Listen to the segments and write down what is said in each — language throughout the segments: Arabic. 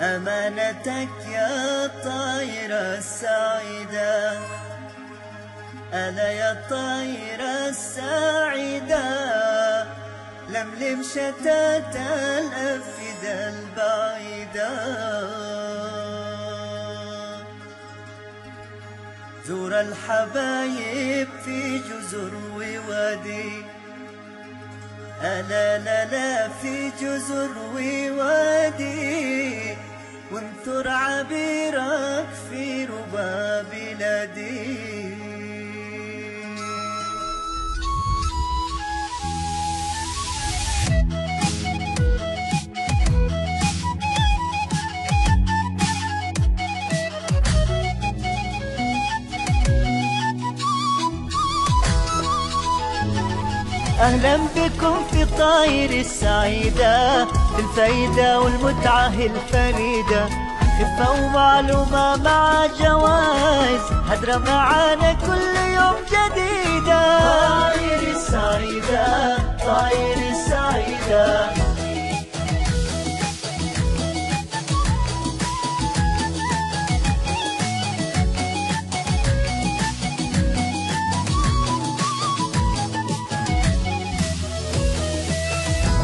أمانتك يا طايرة السعيدة. أنا يا طايرة السعيدة. شتات الأفئدة البعيدة زور الحبايب في جزر ووادي. ألا لا لا في جزر ووادي. وانثر عبيرك في ربا بلادي. أهلا بكم في طاير السعيدة الفايدة والمتعة الفريدة. خفة ومعلومة مع جوائز هدرة معانا كل يوم جديدة. طاير السعيدة طاير السعيدة.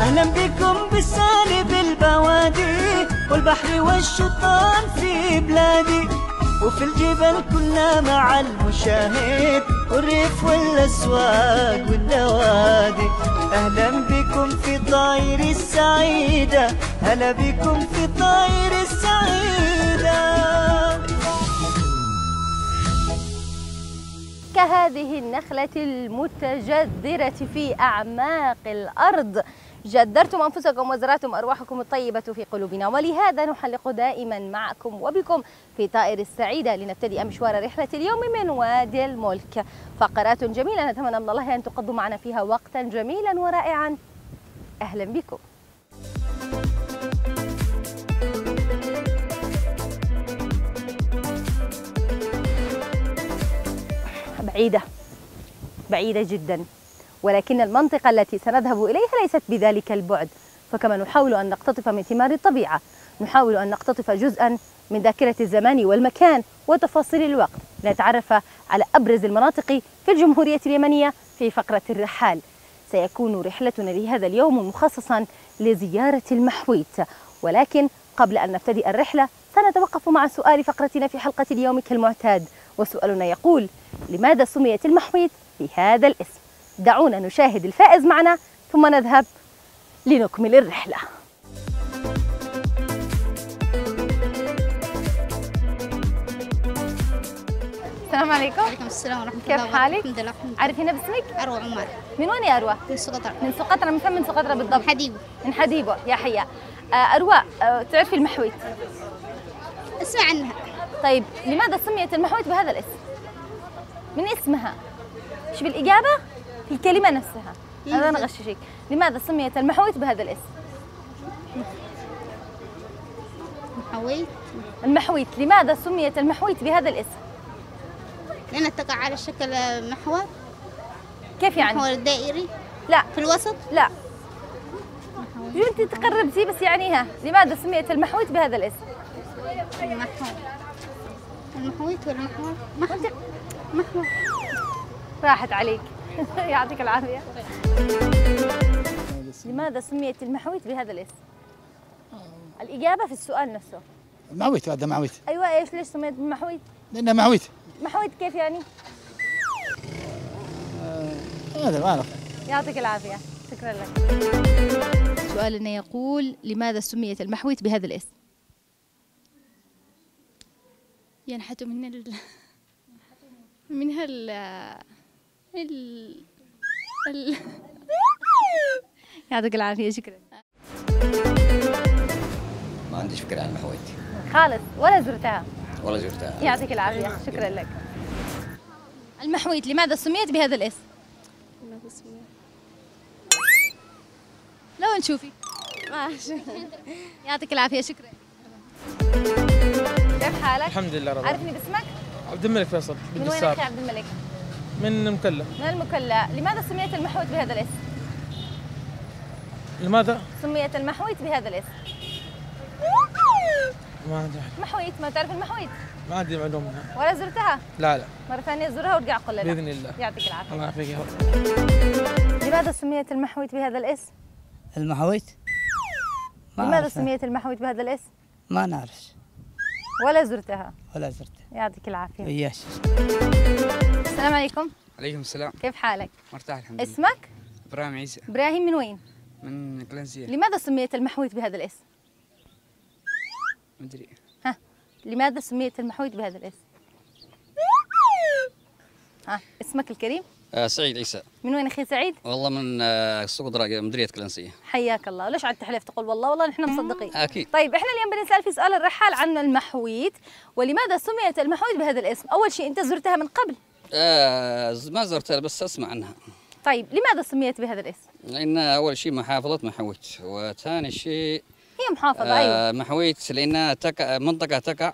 أهلا بكم بالسالب البوادي والبحر والشطان في بلادي. وفي الجبل كنا مع المشاهد والريف والأسواق والنوادي. أهلا بكم في طاير السعيدة هلا بكم في طاير السعيدة. كهذه النخلة المتجذرة في أعماق الأرض جدرتم أنفسكم وزرعتم أرواحكم الطيبة في قلوبنا. ولهذا نحلق دائما معكم وبكم في طائر السعيدة لنبتدئ مشوار رحلة اليوم من وادي الملك. فقرات جميلة نتمنى من الله أن تقضوا معنا فيها وقتا جميلا ورائعا. أهلا بكم. بعيدة بعيدة جدا. ولكن المنطقة التي سنذهب إليها ليست بذلك البعد. فكما نحاول أن نقتطف من ثمار الطبيعة. نحاول أن نقتطف جزءا من ذاكرة الزمان والمكان وتفاصيل الوقت. لنتعرف على أبرز المناطق في الجمهورية اليمنية في فقرة الرحال. سيكون رحلتنا لهذا اليوم مخصصا لزيارة المحويت. ولكن قبل أن نبتدئ الرحلة سنتوقف مع سؤال فقرتنا في حلقة اليوم كالمعتاد. وسؤالنا يقول لماذا سميت المحويت بهذا الاسم؟ دعونا نشاهد الفائز معنا ثم نذهب لنكمل الرحلة. السلام عليكم. وعليكم السلام ورحمة كيف الله وبركاته. حالك؟ الحمد لله الحمد لله. عرفينا باسمك؟ أروى عمر. من وين يا أروى؟ من سقطرى من سقطرى من فين من سقطرى بالضبط؟ حديب من حديبة يا حيا. آه، أروى آه، تعرفي المحويت؟ أسمع عنها. طيب لماذا سميت المحويت بهذا الاسم؟ من اسمها؟ شوف الإجابة الكلمة نفسها. هذا أنا غششك لماذا سميت المحويت بهذا الاسم؟ حويت المحويت. لماذا سميت المحويت بهذا الاسم؟ لأنها تقع على شكل محور. كيف يعني؟ محور دائري. لا. في الوسط؟ لا. انت تقربتي بس يعنيها لماذا سميت المحويت بهذا الاسم؟ المحور. المحويت ولا؟ محور. محور. راحت عليك. يعطيك العافية لماذا سميت المحويت بهذا الاسم؟ الإجابة في السؤال نفسه معويت هذا معويت أيوة إيش ليش سميت محويت؟ لأنه معويت محويت كيف يعني؟ هذا ما اعرف يعطيك العافية شكرا لك سؤالنا يقول لماذا سميت المحويت بهذا الاسم؟ ينحت من ال من هال ال ال يعطيك العافية شكرا. ما عنديش فكرة عن المحويت خالص ولا زرتها. ولا زرتها. يعطيك العافية شكرا لك. المحويت لماذا سميت بهذا الاسم؟ لو نشوفي. يعطيك العافية شكرا. كيف حالك؟ الحمد لله رب عرفني باسمك؟ عبد الملك فيصل من وين عبد الملك؟ من مكلا من المكلا، لماذا سميت المحوت بهذا الاسم؟ لماذا؟ سميت المحويت بهذا الاسم. ما عندي محويت؟ ما تعرف المحويت؟ ما عندي معلومة. ولا زرتها؟ لا لا. مرة ثانية زورها وارجع قل لنا بإذن الله. يعطيك العافية. الله يعافيك يا رب. لماذا سميت المحويت بهذا الاسم؟ المحويت؟ ما لماذا. سميت المحويت بهذا الاسم؟ ما نعرف. ولا زرتها. ولا زرت يعطيك العافية. وياش السلام عليكم عليكم السلام كيف حالك؟ مرتاح الحمد لله اسمك؟ إبراهيم عيسى إبراهيم من وين؟ من كلانسية لماذا سميت المحويت بهذا الاسم؟ مدري ها لماذا سميت المحويت بهذا الاسم؟ ها اسمك الكريم؟ آه سعيد عيسى من وين أخي سعيد؟ والله من آه سوق دراجة مديرية كلانسية حياك الله، ليش عاد تحلف تقول والله والله نحن مصدقين؟ أكيد طيب إحنا اليوم بنسأل في سؤال الرحال عن المحويت ولماذا سميت المحويت بهذا الاسم؟ أول شيء أنت زرتها من قبل، آه ما زرتها بس أسمع عنها طيب لماذا سميت بهذا الاسم؟ لأن أول شيء محافظة محويت وثاني شيء هي محافظة أيوه آه محويت لأنها تقع منطقة تقع.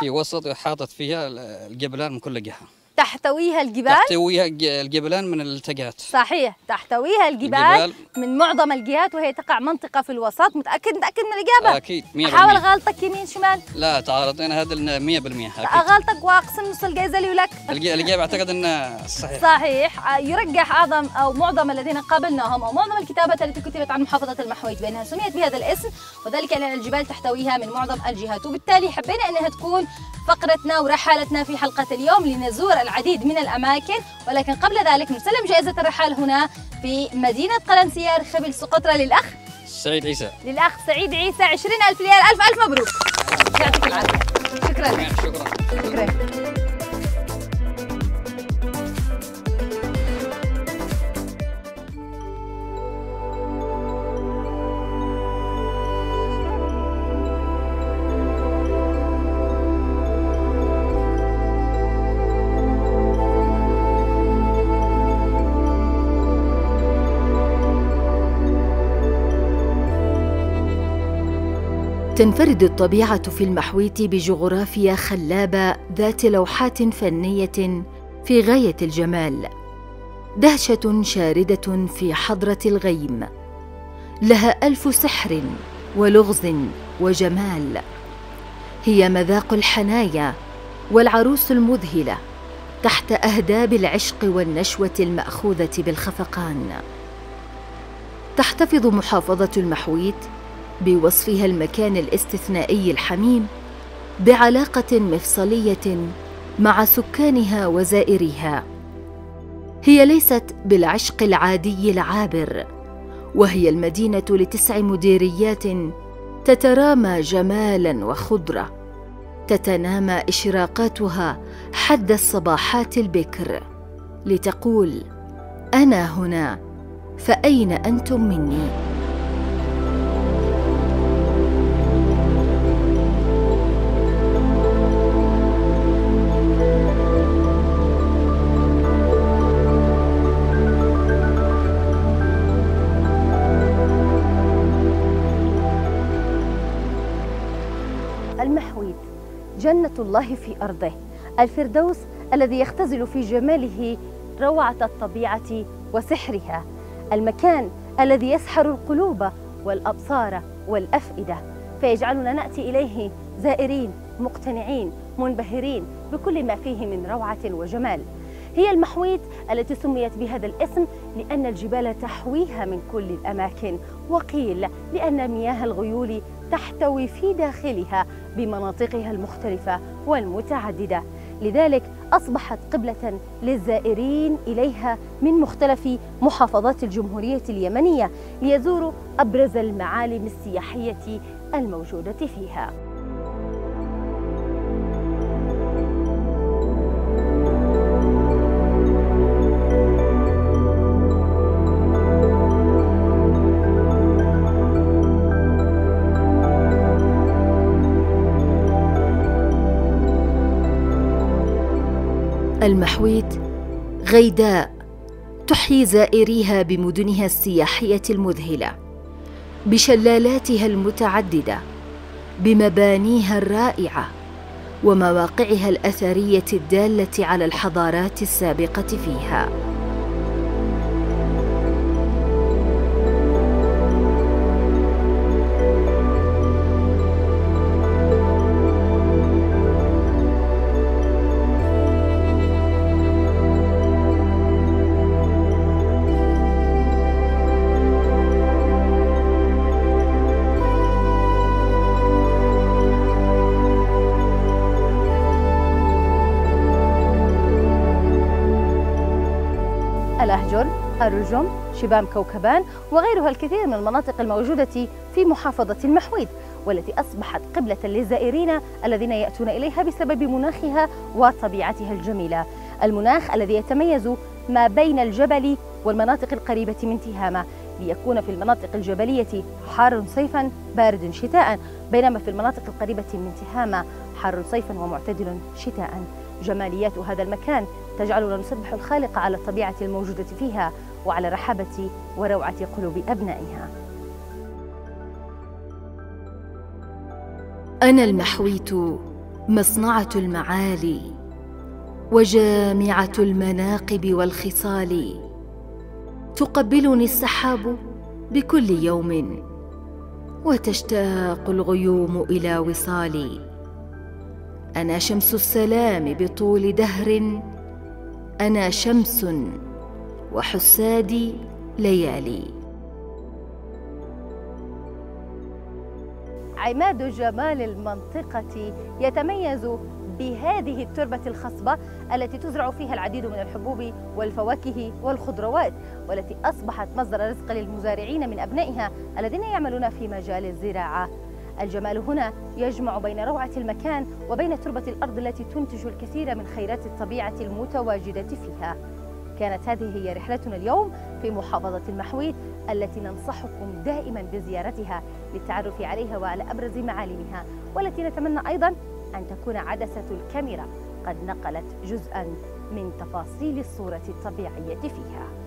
في وسط وحاطط فيها الجبلان من كل جهة تحتويها الجبال؟ تحتويها الج- الجبلان من الاتجاهات صحيح تحتويها الجبال, الجبال. من معظم الجهات وهي تقع منطقة في الوسط. متأكد؟ متأكد من الإجابة؟ أكيد 100% حاول غلطك يمين شمال. لا تعارضين هذا 100% أكيد. غلطك وأقسم نص الجائزة لي ولك. الإجابة أعتقد أنها صحيح صحيح. يرجح أعظم أو معظم الذين قابلناهم أو معظم الكتابات التي كتبت عن محافظة المحويت بانها سميت بهذا الاسم وذلك لأن الجبال تحتويها من معظم الجهات. وبالتالي حبينا إنها تكون فقرتنا ورحالتنا في حلقة اليوم لنزور العديد من الأماكن. ولكن قبل ذلك نسلم جائزة الرحال هنا في مدينة قلنسيار خبل سقطرى للأخ. سعيد عيسى. للأخ سعيد عيسى 20000 ريال. ألف ألف مبروك. يعطيك العافية. شكرا. شكرا. شكرا. تنفرد الطبيعة في المحويت بجغرافيا خلابة ذات لوحات فنية في غاية الجمال. دهشة شاردة في حضرة الغيم. لها ألف سحر ولغز وجمال. هي مذاق الحنايا والعروس المذهلة تحت أهداب العشق والنشوة المأخوذة بالخفقان. تحتفظ محافظة المحويت بوصفها المكان الاستثنائي الحميم بعلاقة مفصلية مع سكانها وزائريها. هي ليست بالعشق العادي العابر وهي المدينة لتسع مديريات تترامى جمالا وخضره تتنامى إشراقاتها حد الصباحات البكر. لتقول أنا هنا فأين أنتم مني؟ المحويت جنة الله في أرضه الفردوس الذي يختزل في جماله روعة الطبيعة وسحرها المكان الذي يسحر القلوب والأبصار والأفئدة فيجعلنا نأتي إليه زائرين مقتنعين منبهرين بكل ما فيه من روعة وجمال. هي المحويت التي سميت بهذا الاسم لأن الجبال تحويها من كل الأماكن وقيل لأن مياه الغيول تحتوي في داخلها بمناطقها المختلفة والمتعددة. لذلك أصبحت قبلة للزائرين إليها من مختلف محافظات الجمهورية اليمنية ليزوروا أبرز المعالم السياحية الموجودة فيها. المحويت غيداء تحيي زائريها بمدنها السياحية المذهلة بشلالاتها المتعددة بمبانيها الرائعة ومواقعها الأثرية الدالة على الحضارات السابقة فيها. الرجم، شبام كوكبان وغيرها الكثير من المناطق الموجودة في محافظة المحويد والتي أصبحت قبلة للزائرين الذين يأتون إليها بسبب مناخها وطبيعتها الجميلة. المناخ الذي يتميز ما بين الجبل والمناطق القريبة من تهامة ليكون في المناطق الجبلية حار صيفا بارد شتاء بينما في المناطق القريبة من تهامة حار صيفا ومعتدل شتاء. جماليات هذا المكان تجعلنا نسبح الخالق على الطبيعة الموجودة فيها. وعلى رحابة وروعة قلوب أبنائها. أنا المحويت مصنعة المعالي وجامعة المناقب والخصال. تقبلني السحاب بكل يوم وتشتاق الغيوم إلى وصالي. أنا شمس السلام بطول دهر أنا شمس وحسادي ليالي. عماد جمال المنطقة يتميز بهذه التربة الخصبة التي تزرع فيها العديد من الحبوب والفواكه والخضروات والتي أصبحت مصدر رزق للمزارعين من أبنائها الذين يعملون في مجال الزراعة. الجمال هنا يجمع بين روعة المكان وبين تربة الأرض التي تنتج الكثير من خيرات الطبيعة المتواجدة فيها. كانت هذه هي رحلتنا اليوم في محافظة المحويد التي ننصحكم دائما بزيارتها للتعرف عليها وعلى أبرز معالمها والتي نتمنى أيضا أن تكون عدسة الكاميرا. قد نقلت جزءا من تفاصيل الصورة الطبيعية فيها.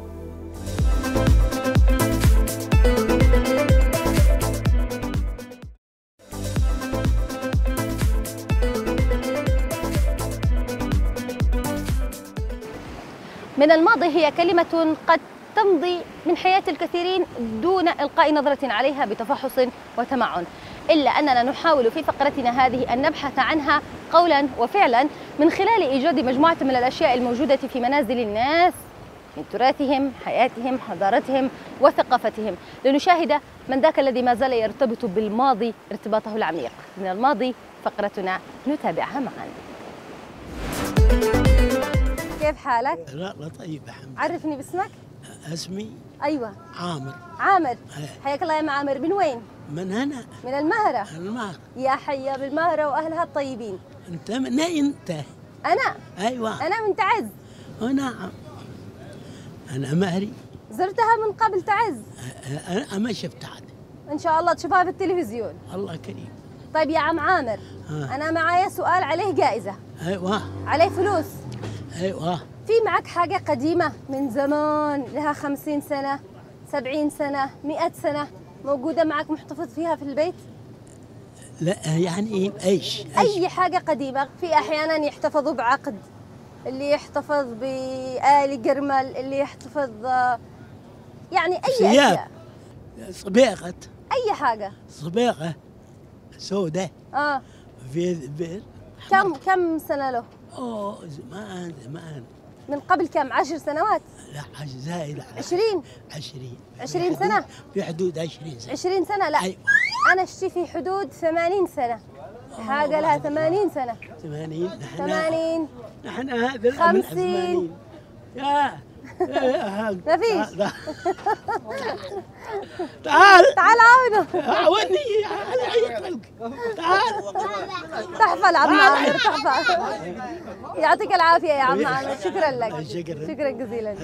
من الماضي هي كلمة قد تمضي من حياة الكثيرين دون إلقاء نظرة عليها بتفحص وتمعن. إلا أننا نحاول في فقرتنا هذه أن نبحث عنها قولا وفعلا من خلال إيجاد مجموعة من الأشياء الموجودة في منازل الناس من تراثهم حياتهم حضارتهم وثقافتهم. لنشاهد من ذاك الذي ما زال يرتبط بالماضي ارتباطه العميق. من الماضي فقرتنا نتابعها معا. كيف حالك؟ لا لا طيب الحمد عرفني باسمك؟ اسمي أيوه. عامر. عامر. إيه. حياك الله يا أم عامر. من وين؟ من هنا. من المهرة. المهر يا حيا بالمهرة وأهلها الطيبين. أنت من أنت. أنا؟ أيوه. أنا من تعز. نعم أنا مهري. زرتها من قبل تعز. أنا ما شفت عاد. إن شاء الله تشوفها في التلفزيون. الله كريم. طيب يا عم عامر ها. أنا معايا سؤال عليه جائزة. أيوه. عليه فلوس. أيوه. في معك حاجة قديمة من زمان لها خمسين سنة سبعين سنة مئة سنة موجودة معك محتفظ فيها في البيت؟ لا يعني إيش؟ أي حاجة قديمة. في أحيانا يحتفظوا بعقد اللي يحتفظ بآلي قرمل اللي يحتفظ يعني أي ثياب. أشياء. صبيغة. أي حاجة. صبيغة سوداء آه. في كم كم سنة له؟ أوه زمان زمان. من قبل كم؟ عشر سنوات؟ لا على عشرين؟ عشرين. عشرين حدود- سنة؟ في حدود عشرين سنة. عشرين سنة؟ لا. أيوة. أنا أشتي في حدود ثمانين سنة. حاجة لها ثمانين سنة. ثمانين. نحن ثمانين. نحن هذا خمسين. يا. يا- ما فيش. لا. تعال. تعال عاونوا عاوني على خلق تعال. تحفل عم عامر تحفل. يعطيك العافية يا عم عامر. شكرا لك. شكرا. شكرا جزيلا.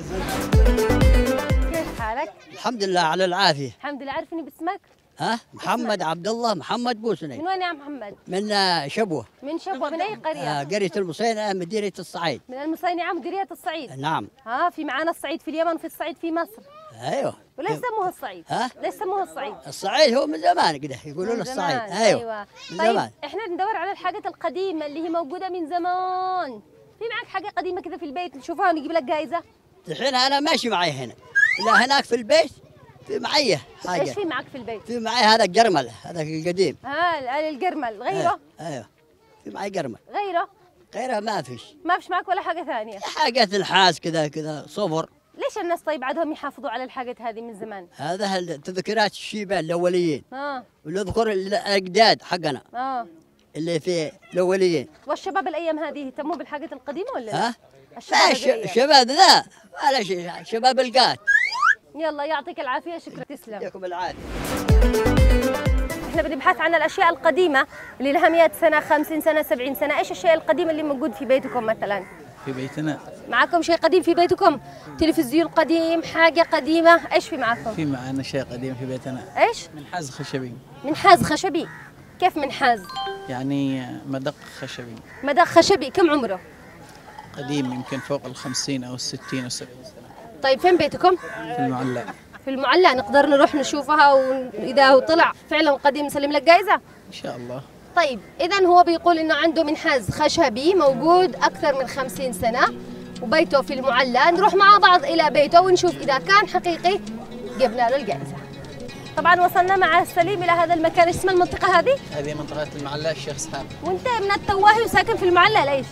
كيف حالك؟ الحمد لله على العافية. الحمد لله. عرفني باسمك؟ ها؟ محمد عبد الله محمد من بوسني وين يا محمد؟ من آه، شبوة. من شبوة من أي آه، قرية؟ قرية المصينة مديرية الصعيد. من المصينعة مديرية الصعيد. نعم. ها في معانا الصعيد في اليمن وفي الصعيد في مصر. أيوه. ولا يسموها الصعيد؟ ها؟ ليش سموها الصعيد؟ الصعيد هو من زمان كده يقولون من الصعيد. زمان، أيوه. من طيب زمان. إحنا ندور على الحاجات القديمة اللي هي موجودة من زمان. في معك حاجة قديمة كذا في البيت نشوفها ونجيب لك جائزة الحين أنا ماشي معي هنا. لا هناك في البيت؟ في معي حاجة. إيش في معك في البيت؟ في معي هذا الجرمل هذا القديم. ها القرمل غيره؟ أيوه. في معي جرمل. غيره؟ غيرها ما فيش. ما فيش معك ولا حاجة ثانية؟ حاجات الحاس كذا كذا صفر ليش الناس طيب عادهم يحافظوا على الحاجات هذه من زمان؟ هذا تذكيرات الشيبان الأوليين. آه. ونذكر الأجداد حقنا. آه. اللي في الأوليين. والشباب الأيام هذه يهتموا بالحاجات القديمة ولا لا؟ ها؟ الشباب لا هذه ش- الأيام. شباب ذا ولا شيء شباب القات يلا يعطيك العافية شكرا تسلم يعطيكم العافية إحنا بنبحث عن الأشياء القديمة اللي لها 100 سنة 50 سنة 70 سنة إيش الشيء القديم اللي موجود في بيتكم مثلا؟ في بيتنا معكم شيء قديم في بيتكم؟ تلفزيون قديم حاجة قديمة إيش في معكم؟ في معنا شيء قديم في بيتنا إيش؟ منحاز خشبي منحاز خشبي كيف منحاز؟ يعني مدق خشبي مدى خشبي كم عمره؟ قديم يمكن فوق الخمسين أو الستين أو السبعين سنة طيب فين بيتكم؟ في المعلى في المعلى نقدر نروح نشوفها واذا هو طلع فعلا قديم نسلم لك جائزة؟ إن شاء الله. طيب اذا هو بيقول إنه عنده منحاز خشبي موجود أكثر من 50 سنة وبيته في المعلى نروح مع بعض إلى بيته ونشوف إذا كان حقيقي جبنا له الجائزة. طبعا وصلنا مع سليم إلى هذا المكان. إيش اسم المنطقة هذه؟ هذه منطقة المعلى الشيخ اسحاق وأنت من التواهي وساكن في المعلى ليش؟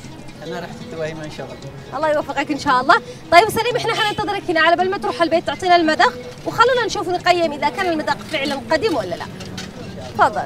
أنا رحت ما انشغل الله. يوفقك إن شاء الله. طيب سليم إحنا حننتظرك هنا على بال ما تروح البيت تعطينا المذاق وخلونا نشوف ونقيم إذا كان المذاق فعلا قديم ولا لا. تفضل.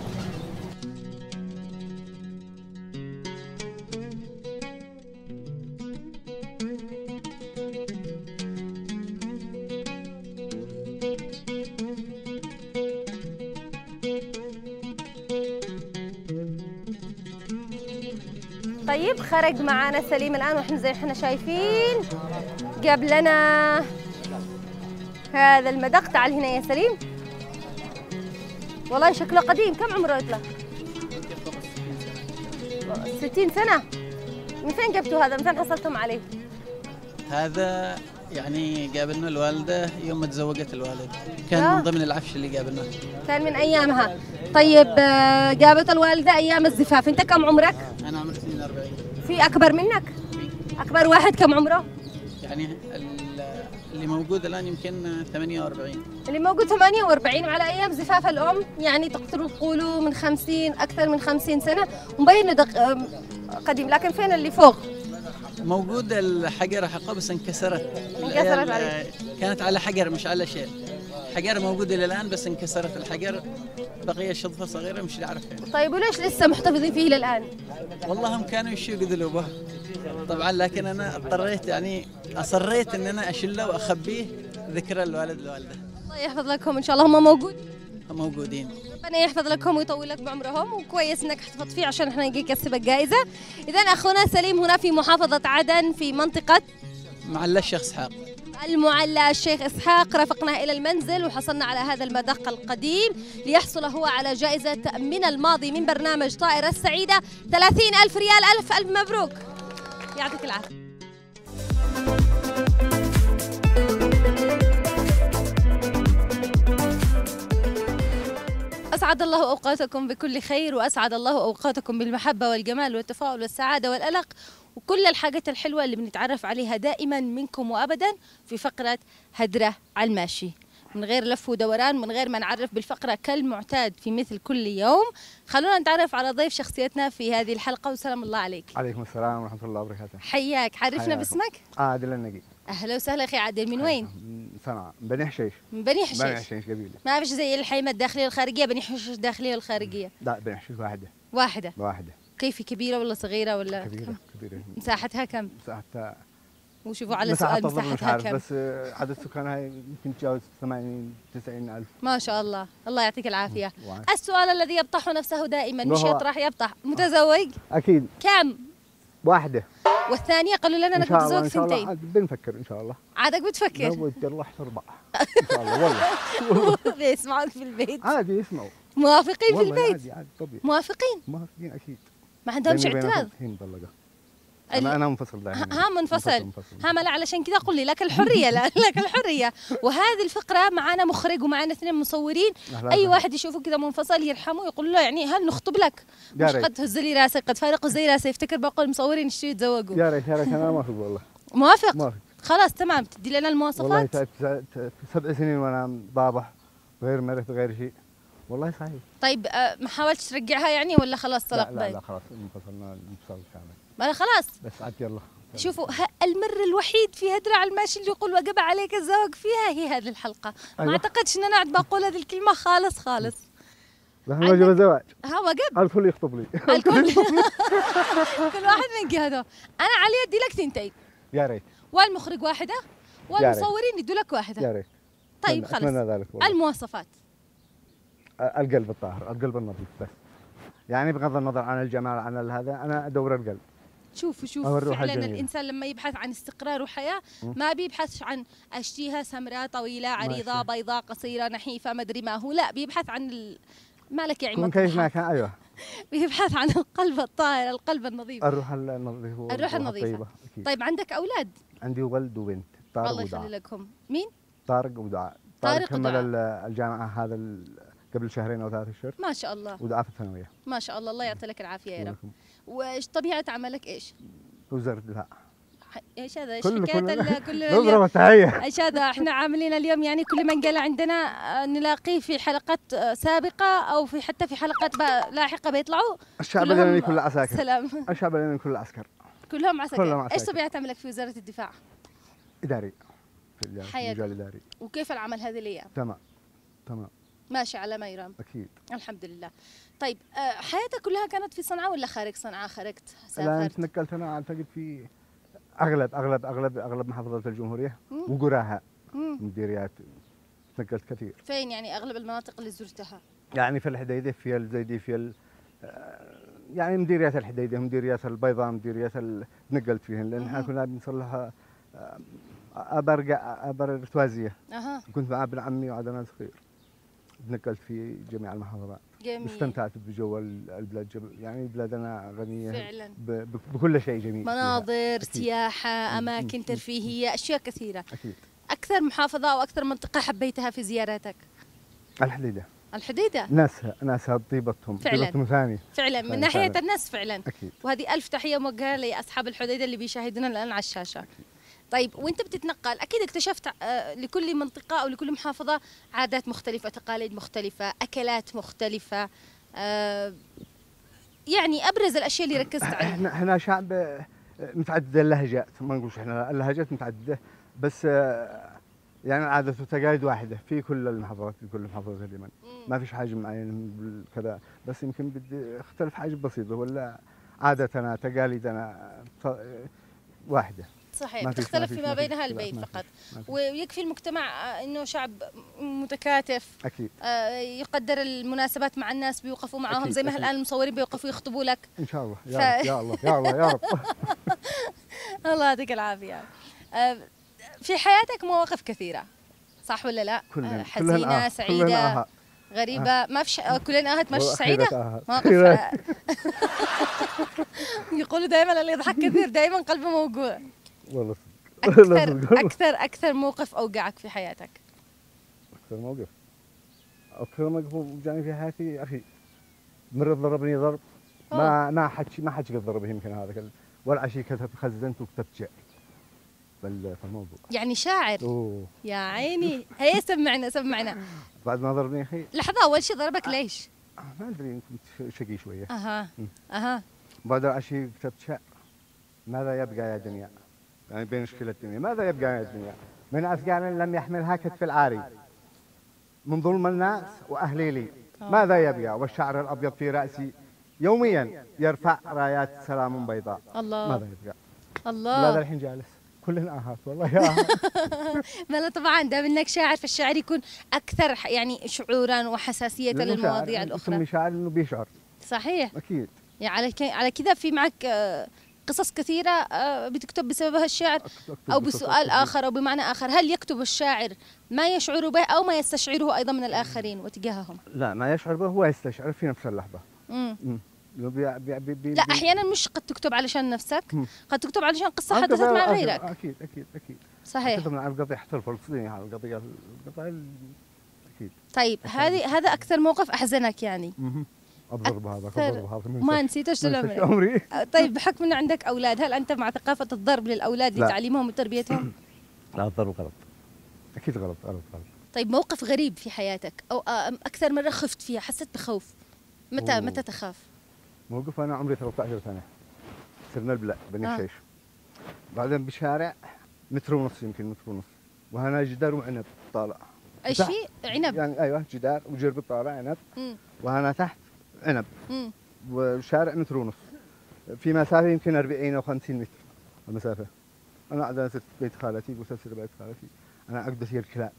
طيب خرج معانا سليم الآن وإحنا زي ما إحنا شايفين. جاب لنا هذا المدق تعال هنا يا سليم. والله شكله قديم. كم عمره يطلع؟ 60 سنة. من فين جبتوا هذا؟ من فين حصلتم عليه؟ هذا يعني قابلنا الوالدة يوم ما تزوجت الوالد. كان آه. من ضمن العفش اللي قابلناه كان من أيامها. طيب آه، جابت الوالدة أيام الزفاف. أنت كم عمرك؟ أنا عمري 42 في أكبر منك؟ أكبر واحد كم عمره؟ يعني ال- اللي موجود الآن يمكن 48 اللي موجود 48 وعلى أيام زفاف الأم يعني تقدروا تقولوا من 50 أكثر من 50 سنة. ومبين إنه دق... أم، قديم لكن فين اللي فوق؟ موجود الحجر حقه بس انكسرت. انكسرت كانت على حجر مش على شيء. حجر موجود إلى الآن بس انكسرت الحجر. بقي شظفه صغيرة مش عارف طيب وليش لسه محتفظين فيه للان والله هم كانوا يشيقوا ذنوبه طبعا لكن أنا اضطريت يعني أصريت إن أنا أشله وأخبيه ذكرى الوالد الوالده الله يحفظ لكم. إن شاء الله هم موجود موجودين. ربنا يحفظ لكم ويطول لك بعمرهم وكويس إنك احتفظت فيه عشان إحنا نجي كسبك جائزة. اذا أخونا سليم هنا في محافظة عدن في منطقة معلى الشيخ إسحاق. المعلى الشيخ إسحاق. رافقنا إلى المنزل وحصلنا على هذا المذاق القديم ليحصل هو على جائزة من الماضي من برنامج طائرة السعيدة. 30 ألف ريال. ألف ألف مبروك. يعطيك العافية. أسعد الله أوقاتكم بكل خير وأسعد الله أوقاتكم بالمحبة والجمال والتفاؤل والسعادة والألق. وكل الحاجات الحلوة اللي بنتعرف عليها دائما منكم وأبدا في فقرة هدرة على الماشي. من غير لف ودوران من غير ما نعرف بالفقرة كالمعتاد في مثل كل يوم. خلونا نتعرف على ضيف شخصيتنا في هذه الحلقة وسلام الله عليك. عليكم السلام ورحمة الله وبركاته. حياك. عرفنا. باسمك؟ عادل النقي. أهلا وسهلا أخي عادل. من وين؟ صنعاء من بني حشيش من بني حشيش بني حشيش قبيلة ما فيش زي الحيمة الداخلية والخارجية بني حشيش الداخلية والخارجية لا بني حشيش واحدة. واحدة. واحدة. كيف كبيرة ولا صغيرة ولا كبيرة كم؟ كبيرة. مساحتها كم؟ مساحتها وشوفوا على مساحة سؤال أظن مش مساحتها عارف كم؟ بس عدد سكانها يمكن تجاوز 80 90 ألف. ما شاء الله. الله يعطيك العافية. السؤال الذي يطرح نفسه دائما مش يطرح يطرح متزوج؟ أكيد. كم؟ واحدة. والثانية قالوا لنا انك الله سنتين. عاد بنفكر إن شاء الله. عادك بتفكر. لو ودي الله أربعة إن شاء الله والله. بيسمعوك في البيت. عادي يسمعوا. موافقين في البيت. عادي عادي طبيعي. موافقين. موافقين أكيد. ما عندهمش اعتراض. هي أنا أنا منفصل دائما. ها منفصل. ها ما لا علشان كذا قل لي لك الحرية لا لك الحرية. وهذه الفقرة معنا مخرج ومعنا اثنين مصورين. أهلا أي. واحد يشوفه كذا منفصل يرحمه يقول له يعني هل نخطب لك. مش. قد تهز لي راسك قد فارق زي راسي. يفتكر بقول مصورين يشتري يتزوجوا. يا ريت يا ريت أنا موافق والله. موافق؟ موافق. خلاص تمام. تدي لنا والله المواصفات تعبت تعبت سبع سنين وأنا ضابح غير مرض غير شيء. والله صحيح. طيب ما حاولتش ترجعها يعني ولا خلاص لا طلاق لا باين لا خلاص انفصلنا انفصال كامل ما خلاص. بس عاد يلا. شوفوا المر الوحيد في هدرة على الماشي اللي يقول وجب عليك الزواج فيها هي هذه الحلقة. ما أيوة. أعتقدش إن أنا قاعد بقول هذه الكلمة. خالص خالص. نحن وجب الزواج. ها وجب الكل يخطب لي. الكل. كل واحد من جهته. أنا علي أدي لك ثنتين. يا ريت. والمخرج واحدة والمصورين يدوا لك يا واحدة ريت. طيب خلاص. اتمنى ذلك والله. المواصفات. القلب الطاهر القلب النظيف بس. يعني بغض النظر عن الجمال عن هذا أنا أدور القلب. شوف شوف فعلا. الإنسان لما يبحث عن استقرار وحياة. ما بيبحث عن أشتيها سمراء طويلة عريضة. بيضاء قصيرة نحيفة ما أدري ما هو. لا بيبحث عن ال... مالك يا عماد كيف ما كان أيوه. بيبحث عن القلب الطاهر القلب النظيف. الروح النظيف والروح الروح النظيفة. طيب عندك أولاد؟ عندي ولد وبنت طارق الله يخلي لكم. مين؟ طارق ودعاء. طارق كمل الجامعة هذا قبل شهرين أو ثلاث اشهر ما شاء الله. ودعاء في الثانوية. ما شاء الله الله يعطي لك العافية يا رب. ولكم. وايش طبيعة عملك إيش؟ وزارة ح- إيش هذا؟ إيش حكايه كل نضرب اليوم- التحية. إيش هذا؟ إحنا عاملين اليوم يعني كل من قال عندنا آه، نلاقيه في حلقات آه، سابقة أو في حتى في حلقات لاحقة بيطلعوا. الشعب اليمني كله عساكر. سلام. الشعب اليمني كله عسكر كلهم عساكر. كلهم إيش عساكر. طبيعة عملك في وزارة الدفاع؟ إداري. في. المجال الاداري وكيف العمل هذه الأيام؟ تمام. تمام. ماشي على ما يرام. أكيد. الحمد لله. طيب آه، حياتك كلها كانت في صنعاء ولا خارج صنعاء؟ خرجت سافرت؟ تنقلت أنا أعتقد في أغلب أغلب أغلب أغلب محافظات الجمهورية. وقراها. مديريات تنقلت كثير. فين يعني أغلب المناطق اللي زرتها؟ يعني في الحديدة في الزيدي في ال... آه، يعني مديريات الحديدة مديريات البيضاء مديريات ال... نقلت فيهن لأن إحنا. كنا بنصلح آه، ابر ابر توازية. أها. كنت مع ابن عمي وعاد أنا صغير. نقلت في جميع المحافظات جميل. استمتعت بجو ال- البلاد جب... يعني بلادنا غنية فعلاً. ب... بكل شيء جميل. مناظر أكيد. سياحة مم. أماكن مم. ترفيهية أشياء كثيرة أكيد أكثر محافظة أو أكثر منطقة حبيتها في زياراتك الحديدة الحديدة ناسها ناسها بطيبتهم فعلاً. طيبتهم ثاني فعلا من. ناحية فعلاً. الناس فعلا أكيد وهذه ألف تحية موجهه لاصحاب الحديدة اللي بيشاهدونا الآن على الشاشة طيب وانت بتتنقل أكيد اكتشفت آه، لكل منطقة أو لكل محافظة عادات مختلفة تقاليد مختلفة أكلات مختلفة آه، يعني أبرز الأشياء اللي ركزت عليها. إحنا إحنا شعب آه، متعدد اللهجات ما نقولش إحنا اللهجات متعددة بس يعني العادة والتقاليد واحدة في كل المحافظات في كل محافظات اليمن ما فيش حاجة معينة كذا بس يمكن بدي اختلف حاجة بسيطة ولا عادتنا تقاليدنا واحدة. صحيح ما تختلف فيما البيت ما فقط. ويكفي المجتمع آه، إنه شعب متكاتف أكيد آه، يقدر المناسبات مع الناس بيوقفوا معاهم أكيد، زي ما. الان المصورين بيوقفوا يخطبوا لك إن شاء الله ف- يا رب يا الله يا الله يا رب الله يعطيك العافية آه، في حياتك مواقف كثيرة صح ولا لا كلنا آه، كلنا حزينة آه. سعيدة كلنا آه. غريبه ما فيش آه، كلنا اهت مش سعيدة آه. مواقف. آه، يقولوا دائما اللي يضحك كثير دائما قلبه موجوع أكثر أكثر أكثر موقف أوقعك في حياتك؟ أكثر موقف؟ أكثر موقف وجاني في حياتي؟ أخي مرة ضربني ضرب. ما ما حد ما حد قد ضربه يمكن هذا. كله والعشي كتب خزنت وكتبت شعر في الموضوع. يعني شاعر. أوه. يا عيني. هي سمعنا سمعنا. بعد ما ضربني أخي. لحظة أول شيء ضربك ليش؟ ما أدري كنت شقي شوية. أها. أها. بعد العشي كتبت شعر ماذا يبقى يا دنيا؟ يعني بين مشكلة الدنيا. ماذا يبقى يا دنيا من أثقال لم يحملها كتف العاري. من ظلم الناس وأهلي لي. ماذا يبقى؟ والشعر الأبيض في رأسي يوميا يرفع رايات سلام بيضاء. الله. ماذا يبقى؟ الله. لا الحين جالس. كلنا آهات والله يا آهات ما لا طبعا دام إنك شاعر فالشعر يكون أكثر يعني شعورا وحساسية للمواضيع شاعر، الأخرى. شاعر إنه بيشعر. صحيح. أكيد. يعني على كذا في معك آه، قصص كثيرة آه، بتكتب بسببها الشعر قصص بسؤال. آخر أو بمعنى آخر. هل يكتب الشاعر ما يشعر به أو ما يستشعره أيضا من الآخرين وتجاههم لا ما يشعر به هو يستشعر في نفس اللحظة. مم. لو بي بي بي بي لا أحيانا مش قد تكتب علشان نفسك مم. قد تكتب علشان قصة حدثت مع غيرك. أكيد أكيد أكيد. صحيح. كتبنا عن القضية حتى الفلسطينيه على القضية القضية ال- أكيد. طيب هذه هذا أكثر موقف أحزنك يعني. مهم. ابصر بهذا ابصر بهذا ما نسيت إيش ما نسيت عمري. طيب بحكم انه عندك أولاد هل أنت مع ثقافة الضرب للأولاد لا. لتعليمهم وتربيتهم؟ لا الضرب غلط. أكيد غلط غلط غلط. طيب موقف غريب في حياتك أو آه، أكثر مرة خفت فيها حسيت بخوف. متى أوه. متى تخاف؟ موقف أنا عمري 13 سنة. سرنا البلاء بني آه. بعدين بشارع متر ونص يمكن متر ونص وهنا جدار وعنب طالع. تحت. في عنب. يعني أيوه جدار وجرب طالع عنب. وهنا تحت عنب. وشارع متر ونص. في مسافة يمكن 40 أو 50 متر المسافة. أنا قاعد أنزل بيت خالتي وسلسل بيت خالتي. أنا أقدس هي الكلاب.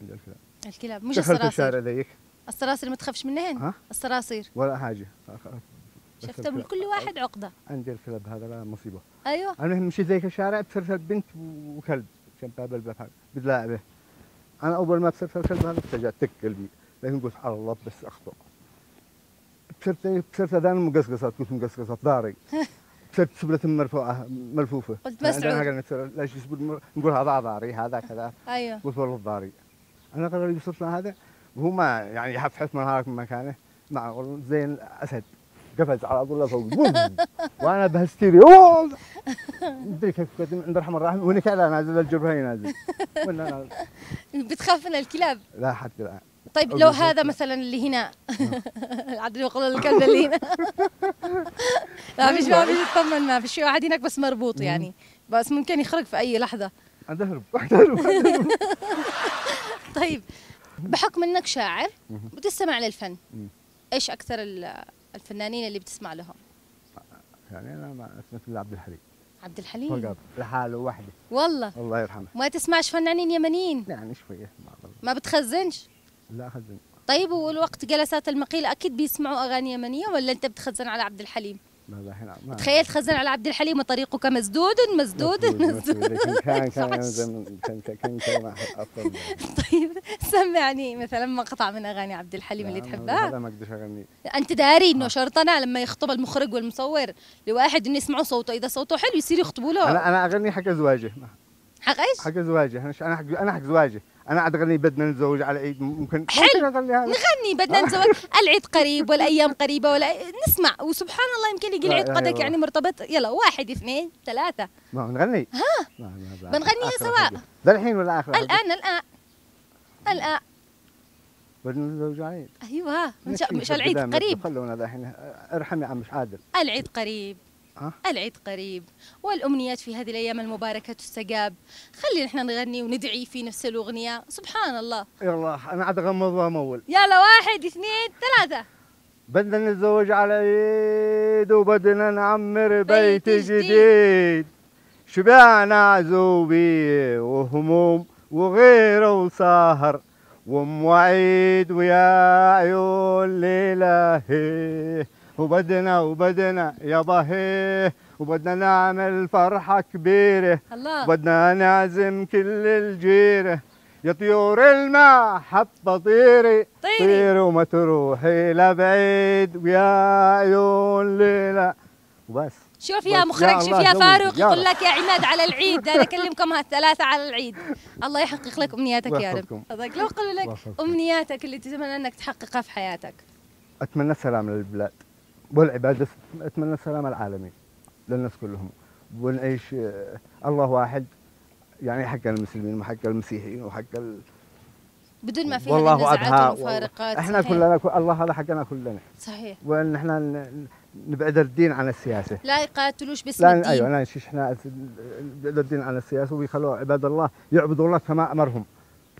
عند الكلاب. الكلاب مش دخلت الشارع الصراصير ذيك؟ الصراصير ما تخافش منهن؟ ها؟ الصراصير ولا حاجة. خلاص. بس شفت الكلاب. لكل واحد عقدة. عندي الكلب هذا لا مصيبة. أيوه. المهم مشيت ذيك الشارع بسرسل بنت وكلب. كان باب الباب بتلاعبه. أنا أول ما بسرسل الكلب هذا ارتجع تك قلبي. لكن قلت على الله بس أخطأ. بسرت بسرت ذان مقصقصات قلت مقصقصات ضاري بسرت سبلة مرفوعة ملفوفة قلت مسعود. مر- نقول هذا ضاري هذا كذا. أيوه. قلت والله ضاري أنا قرر وصلنا هذا وهو ما يعني يحف حف من هذاك مكانه. مع والله زي الاسد قفز على طول فوق. بوم. وأنا بهستيري مدري كيف عند الرحمن الرحيم وهناك لا نازل الجبهة نازل. بتخاف من الكلاب. لا حتى الان طيب لو. هذا مثلا اللي هنا عدل يقول الكلب اللي هنا. لا فيش ما فيش يطمن ما فيش في واحد هناك بس مربوط يعني. بس ممكن يخرج في أي لحظة. عند هرب عند هرب طيب بحكم إنك شاعر مهم. بتستمع للفن. إيش أكثر ال- الفنانين اللي بتسمع لهم؟ يعني أنا ما سمعت إلا عبد الحليم. عبد الحليم؟ فقط لحاله وحده. والله. الله يرحمه. ما تسمعش فنانين يمنيين؟ يعني شوية. ما بتخزنش؟ لا خزن طيب والوقت جلسات المقيلة أكيد بيسمعوا أغاني يمنية ولا أنت بتخزن على عبد الحليم؟ لا لا ما تخيل تخزن على عبد الحليم وطريقك مسدود مسدود مسدود كان كان كان كان طيب سمعني مثلا مقطع من أغاني عبد الحليم اللي لا، تحبها. ما أقدرش أغني. أنت داري إنه شرطنا لما يخطب المخرج والمصور لواحد إنه يسمعوا صوته. إذا صوته حلو يصير يخطبوا له. أنا أنا أغني حق أزواجه. حق إيش؟ حق ازواجه أنا أنا حق أنا حق زواجه أنا قاعد اغني بدنا نتزوج على عيد ممكن حلو. اغني هذا. نغني بدنا نتزوج. العيد قريب والأيام قريبة ولا نسمع. وسبحان الله يمكن يجي العيد قدك أيوة. يعني مرتبط. يلا واحد اثنين ثلاثة. ما نغني. ها؟ لا، لا، لا. بنغنيها آخر سوا. حاجة. ده الحين ولا آخر؟ الآن الآن. الآن. بدنا نتزوج على عيد أيوه. مش العيد قريب. خلونا الحين؟ ارحم يا عم مش عادل. العيد قريب. ها؟ العيد قريب والأمنيات في هذه الأيام المباركة تستجاب. خلينا إحنا نغني وندعي في نفس الأغنية. سبحان الله. يلا أنا قاعد أغمض وأمول. يلا واحد اثنين ثلاثة. بدنا نتزوج على عيد وبدنا نعمر بيت, بيت جديد. جديد. شبعنا عزوبية وهموم وغيره وسهر وام وعيد ويا عيون ليلة وبدنا وبدنا يابا هي وبدنا نعمل فرحة كبيرة. الله. بدنا نعزم كل الجيرة يا طيور الماء حبة طيري طيري. طيري وما تروحي لبعيد ويا عيون ليلى. وبس. شوف يا. مخرج يا شوف يا. فاروق يا يقول. لك يا عماد على العيد. أنا أكلمكم هالثلاثة على العيد. الله يحقق لك أمنياتك يا رب. لو قالوا لك. أمنياتك اللي تتمنى أنك تحققها في حياتك. أتمنى السلام للبلاد. والعباد بس أتمنى السلام العالمي للناس كلهم. ونعيش الله واحد يعني حق المسلمين وحق المسيحيين وحق ال... بدون ما فيها والله أدهى والمفارقات إحنا صحيح. كلنا الله هذا حقنا كلنا. صحيح. وإن إحنا ن- نبعد الدين عن السياسة. لا يقاتلوش باسم لا الدين. أيوه لا نشيش إحنا نبعد الدين عن السياسة ويخلوا عباد الله يعبدوا الله كما أمرهم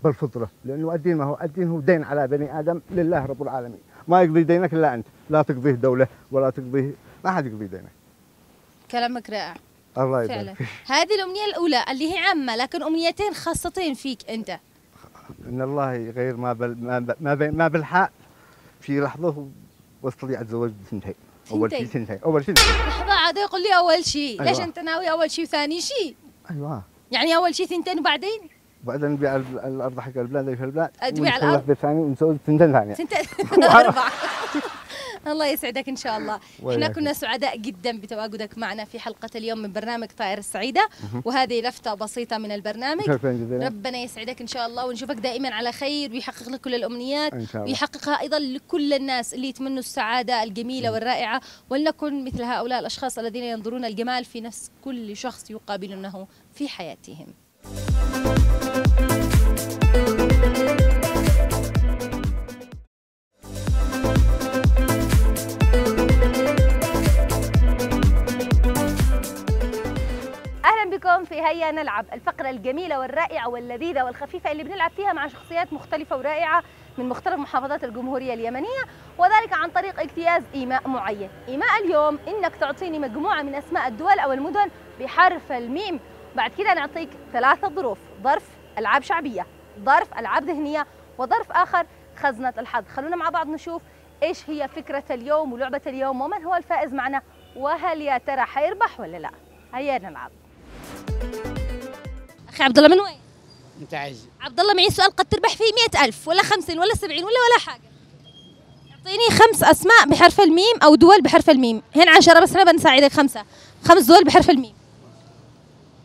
بالفطرة. لأنه الدين ما هو الدين هو دين على بني آدم لله رب العالمين. ما يقضي دينك إلا أنت. لا تقضيه دولة ولا تقضيه ما حد يقضي دينك كلامك رائع. الله فعلا. يبارك فيك. هذه الأمنية الأولى اللي هي عامة لكن أمنيتين خاصتين فيك أنت. إن الله يغير ما بال ما ب- ما, بالحال في لحظة واستطيع أتزوج بثنتين. أول شيء ثنتين. أول شيء. لحظة عاد يقول لي أول شيء ليش أيوة. أنت ناوي أول شيء وثاني شيء أيوه. يعني أول شيء ثنتين وبعدين؟ وبعدين نبيع ال- الأرض حق البلاد اللي في البلاد تبيع. بيت ثاني ونسوي ثنتين ثانية ثنتين أربعة الله يسعدك إن شاء الله إحنا. كنا سعداء جدا بتواجدك معنا في حلقة اليوم من برنامج طائر السعيدة. وهذه لفتة بسيطة من البرنامج. ربنا يسعدك إن شاء الله ونشوفك دائما على خير ويحقق لك كل الأمنيات. ويحققها أيضا لكل الناس اللي يتمنوا السعادة الجميلة والرائعة ولنكن مثل هؤلاء الأشخاص الذين ينظرون الجمال في نفس كل شخص يقابلونه في حياتهم في هيا نلعب الفقرة الجميلة والرائعة واللذيذة والخفيفة اللي بنلعب فيها مع شخصيات مختلفة ورائعة من مختلف محافظات الجمهورية اليمنية وذلك عن طريق اجتياز إيماء معين. إيماء اليوم إنك تعطيني مجموعة من أسماء الدول أو المدن بحرف الميم. بعد كده نعطيك ثلاثة ظروف ظرف ألعاب شعبية ظرف ألعاب ذهنية وظرف آخر خزنة الحظ. خلونا مع بعض نشوف إيش هي فكرة اليوم ولعبة اليوم ومن هو الفائز معنا وهل يا ترى حيربح ولا لا؟ هيا نلعب. أخي عبد الله من وين؟ أنت عايز عبد الله معي سؤال قد تربح فيه مئة ألف ولا خمسين ولا سبعين ولا ولا حاجة. اعطيني خمس أسماء بحرف الميم أو دول بحرف الميم. هنا عشرة بس أنا بنساعدك خمسة. خمس دول بحرف الميم.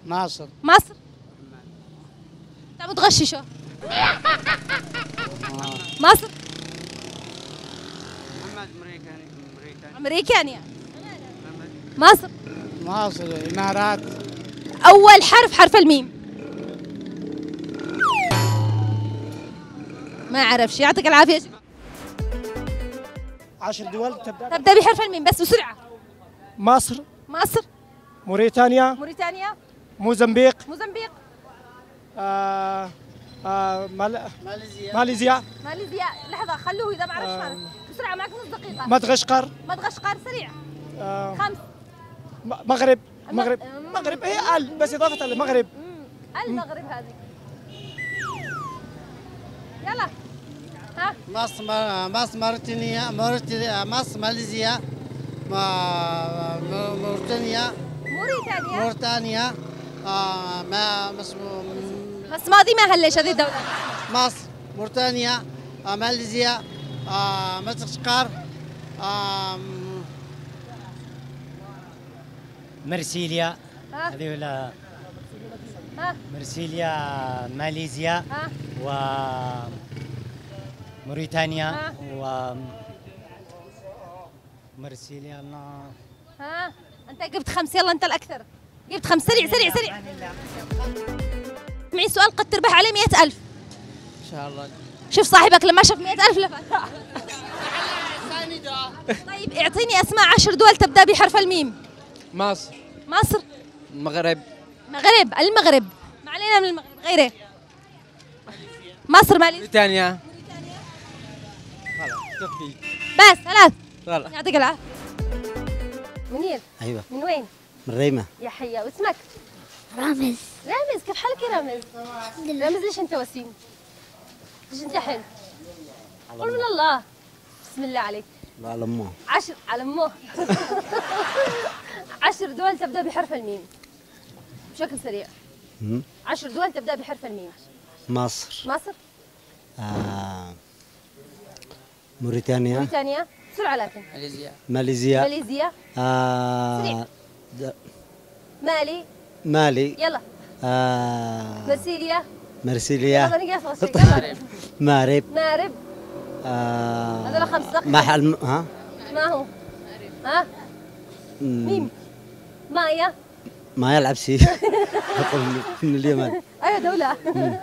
مصر مصر انت بتغششه مصر محمد مريكاني مريكاني أمريكانيا مصر مصر امارات أول حرف حرف الميم. ما أعرفش يعطيك العافية. عشر دول تبدأ. تبدأ بحرف الميم بس بسرعة. مصر. مصر. موريتانيا. موريتانيا. موزمبيق. موزمبيق. آه آه مال... ماليزيا. ماليزيا. لحظة خلوه إذا ما عرفش آه. بسرعة معك نص دقيقة. مدغشقر. مدغشقر سريع. آه. خمس. م- مغرب. مغرب. مغرب. هي آل بس إضافة المغرب المغرب هذه. يلا. ها؟ مصر مصر موريتانيا موريتانيا مصر ماليزيا موريتانيا. موريتانيا؟ موريتانيا. آه، ما مصر ماضي ما هلش هذه الدولة مصر موريتانيا آه، ماليزيا آه، مدغشقر مرسيليا. هذه ولا ها؟ مرسيليا ماليزيا ها؟ و موريتانيا ها. و مرسيليا لا ها؟ أنت جبت خمس يلا أنت الأكثر. جبت خمس سريع سريع سريع. معي سؤال قد تربح عليه مئة ألف. إن شاء الله. شوف صاحبك لما شاف مئة ألف لفت طيب اعطيني أسماء عشر دول تبدأ بحرف الميم. مصر. مصر. المغرب مغرب المغرب. ما علينا من المغرب. غيره. مصر ماليزيا. بريطانيا خلاص تكفي بس ثلاث خلاص. يعطيك العافية. منير. أيوه. من وين؟ من ريمه يا حيا واسمك؟ رامز. رامز كيف حالك يا رامز؟ رامز ليش انت وسيم؟ ليش انت حلو؟ قول من الله. بسم الله عليك. على امه عشر على امه عشر دول تبدأ بحرف الميم. بشكل سريع. مم. عشر دول تبدأ بحرف الميم. مصر. مصر. آه. موريتانيا. موريتانيا. بسرعة لكن. ماليزيا. ماليزيا. ماليزيا. آه. د- مالي. مالي. يلا. آه. مرسيليا مرسيليا. يلا. مارب. مارب. آه. هذول خمس دقائق. محل ها؟ ما هو؟ ها. ميم. مايا؟ ما يلعب شيء من اليمن. أيوه دولة. مم.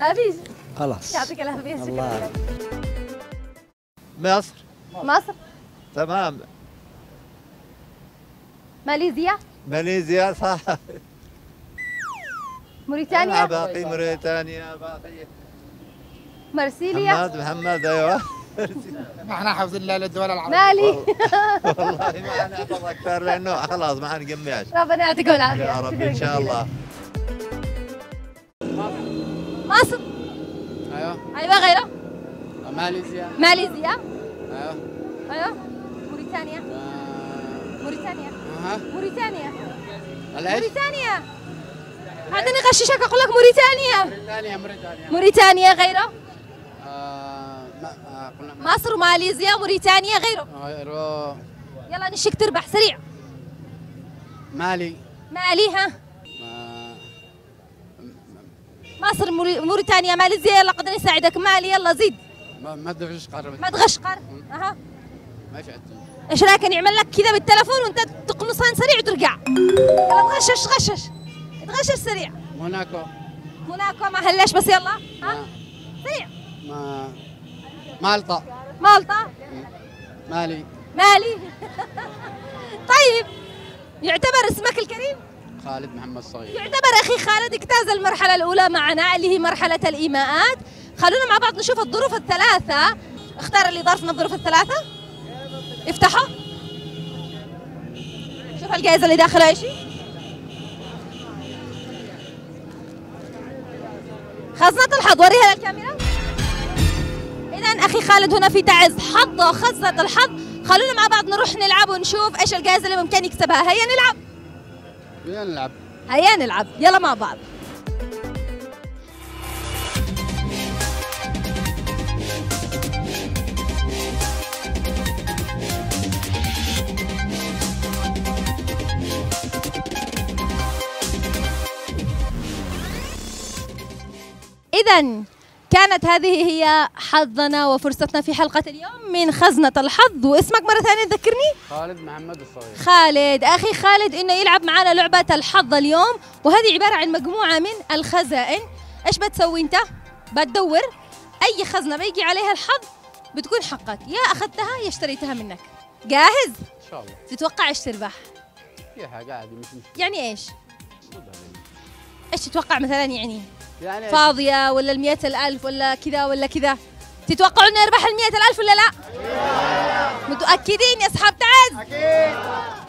ابيش خلاص. يعطيك العافية الله. شكرا مصر. مصر. تمام. ماليزيا. ماليزيا صح. موريتانيا. باقي موريتانيا باقي. مرسيليا محمد محمد أيوه. ما إحنا حافظين لا للدول العربية. مالي والله. ما نحفظ أكثر لأنه خلاص ما حنجمعش ربنا يعطيكم العافية. يا رب إن شاء. الله. مصر أيوه. أيوه غيره. ماليزيا. ماليزيا. أيوه. أيوه. موريتانيا. موريتانيا. ها موريتانيا؟ موريتانيا. بعدين اغششك أقول لك موريتانيا. موريتانيا موريتانيا. موريتانيا غيره. آه، مصر وماليزيا وموريتانيا غيره. غيره. يلا نشك تربح سريع. مالي. مالي ها. ما- مصر موري- موريتانيا ماليزيا يلا قدرني أساعدك. مالي يلا زيد. ما ما ادري إيش قربت مدغشقر أها. ما في إيش رايك نعمل لك كذا بالتلفون وأنت تقنصان سريع وترجع؟ يلا تغشش غشش تغشش سريع. موناكو. موناكو ما هلاش بس يلا. ها. سريع. ما. مالطا. مالطا؟ مالي. مالي. طيب يعتبر اسمك الكريم؟ خالد محمد صغير. يعتبر أخي خالد اجتاز المرحلة الأولى معنا اللي هي مرحلة الإيماءات. خلونا مع بعض نشوف الظروف الثلاثة. اختار اللي ظرف من الظروف الثلاثة. افتحوا. شوف الجائزة اللي داخلها إيش؟ خزنة الحظ وريها للكاميرا. إذا أخي خالد هنا في تعز حظه خزنة الحظ. خلونا مع بعض نروح نلعب ونشوف إيش الجائزة اللي ممكن يكسبها. هيا نلعب. وين نلعب. هيا نلعب. يلا مع بعض. إذا كانت هذه هي حظنا وفرصتنا في حلقة اليوم من خزنة الحظ واسمك مرة ثانية ذكرني خالد محمد الصغير خالد أخي خالد إنه يلعب معنا لعبة الحظ اليوم وهذه عبارة عن مجموعة من الخزائن إيش بتسوي أنت؟ بتدور أي خزنة بيجي عليها الحظ بتكون حقك يا أخذتها يا اشتريتها منك جاهز؟ إن شاء الله تتوقع إيش تربح؟ في حاجة عادي مش مشكلة يعني إيش؟ إيش تتوقع مثلا يعني؟ يعني فاضية ولا المية الألف ولا كذا ولا كذا؟ تتوقعوا إنه يربح المية الألف ولا لا؟ متأكدين يا أصحاب تعز؟ أكيد.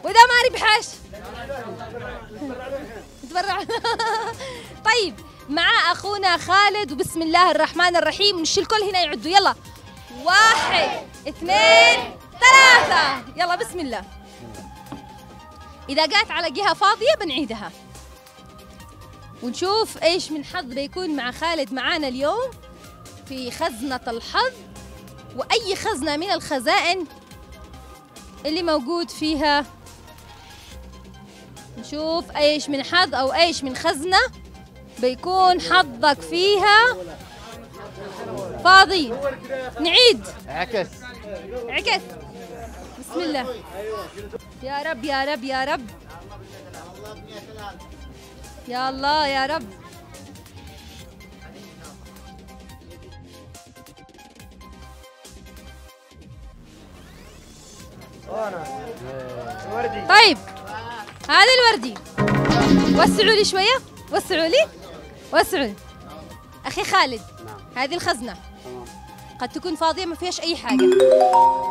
وإذا ما ربحش؟ نتبرع طيب مع أخونا خالد وبسم الله الرحمن الرحيم ونشي الكل هنا يعدوا. يلا. واحد اثنين ثلاثة. يلا بسم الله. إذا جات على جهة فاضية بنعيدها. ونشوف إيش من حظ بيكون مع خالد معانا اليوم في خزنة الحظ. وأي خزنة من الخزائن اللي موجود فيها. نشوف إيش من حظ أو إيش من خزنة بيكون حظك فيها. فاضي. نعيد. عكس. عكس. بسم الله. يا رب يا رب يا رب. يا الله يا رب. طيب هذا الوردي. وسعوا لي شوية. وسعوا لي. وسعوا. لي أخي خالد هذه الخزنة. قد تكون فاضية ما فيهاش أي حاجة.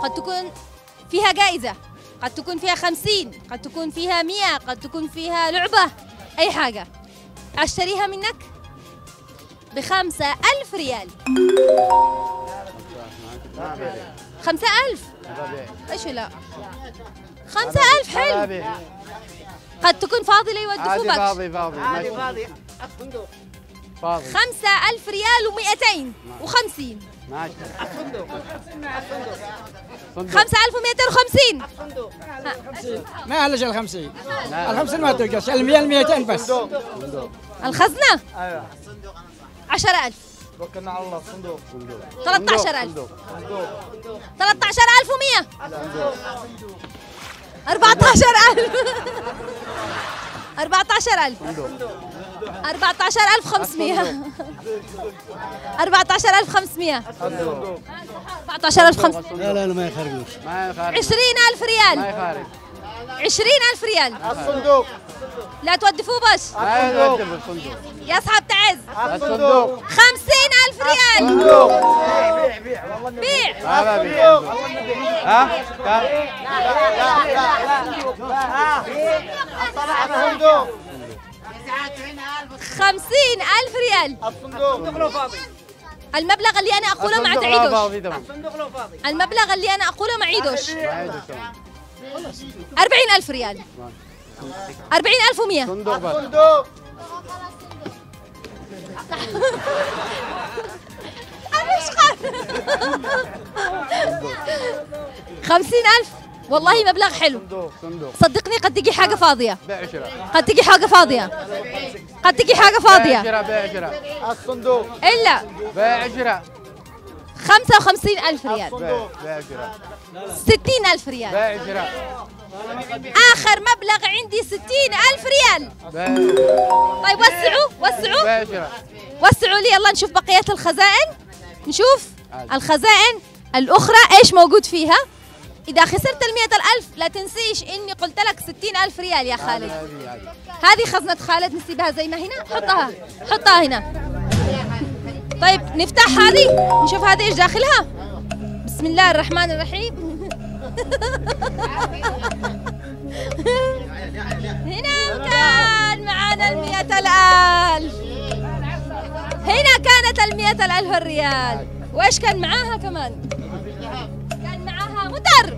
قد تكون فيها جائزة. قد تكون فيها خمسين. قد تكون فيها مئة. قد تكون فيها لعبة. أي حاجة. أشتريها منك بخمسة ألف ريال. خمسة ألف؟ إيش لا. خمسة ألف حلو. قد تكون فاضي عادي بك فاضي فاضي. فاضي فاضي. خمسة ألف ريال ومئتين وخمسين. ماشي. الصندوق صندوق خمسة ألف ومئتين وخمسين. الصندوق ما يعلش الخمسين. الخمسين ما تلقاش المية الميتين بس. الخزنة؟ أيوه. عشرة ألف. توكلنا على الله صندوق. 13000 13100 14000 14000 14500 14500 14500 لا لا لا ما يخرجوش ما يخارج 20000 ما ريال. يخارج 20000 ريال. الصندوق. لا تودفوا بس الصندوق يا أصحاب تعز. الصندوق. 50000 ريال. بيع بيع. والله إنه بيع. ما ببيع ها؟ كم الصندوق خمسين ألف ريال. الصندوق لو فاضي المبلغ اللي أنا أقوله ما الصندوق لا تعيدوش الصندوق المبلغ اللي أنا أقوله ما عيدوش ما يعيدوا تمام أربعين ألف ريال. أربعين ألف ومية. صندوق أنا قال خمسين ألف. والله مبلغ حلو. صدقني قد تجي حاجة فاضية. قد تجي حاجة فاضية. قد تجي حاجة فاضية. بعشرة بعشرة. الصندوق إلا. بعشرة. خمسة وخمسين ألف ريال. بعشرة ستين ألف ريال. آخر مبلغ عندي ستين ألف ريال. طيب وسعوا وسعوا. وسعوا لي. يلا نشوف بقية الخزائن. نشوف الخزائن الأخرى إيش موجود فيها. إذا خسرت المئة الألف لا تنسيش إني قلت لك ستين ألف ريال يا خالد. هذه خزنة خالد نسيبها زي ما هنا. حطها. حطها هنا. طيب نفتح هذه نشوف هذه إيش داخلها. بسم الله الرحمن الرحيم. هنا كان معانا المئة الألف. هنا كانت المئة الألف الريال. وإيش كان معاها كمان؟ كان معاها متر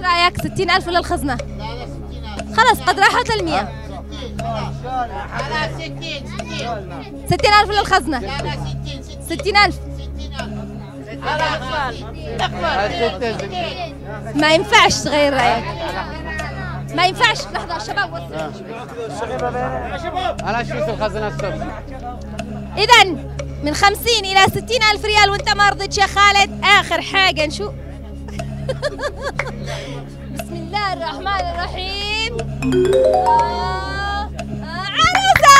إيش رايك ستين ألف للخزنة خلاص قد راحت المية ستين ألف للخزنة ستين ألف. ما ينفعش تغير رأيك. ما ينفعش. لحظة شباب أنا شفت الخزنة الصبح إذا من خمسين إلى ستين ألف ريال وأنت ما رضيتش يا خالد. آخر حاجة نشوف. بسم الله الرحمن الرحيم. آه، آه، عروسة.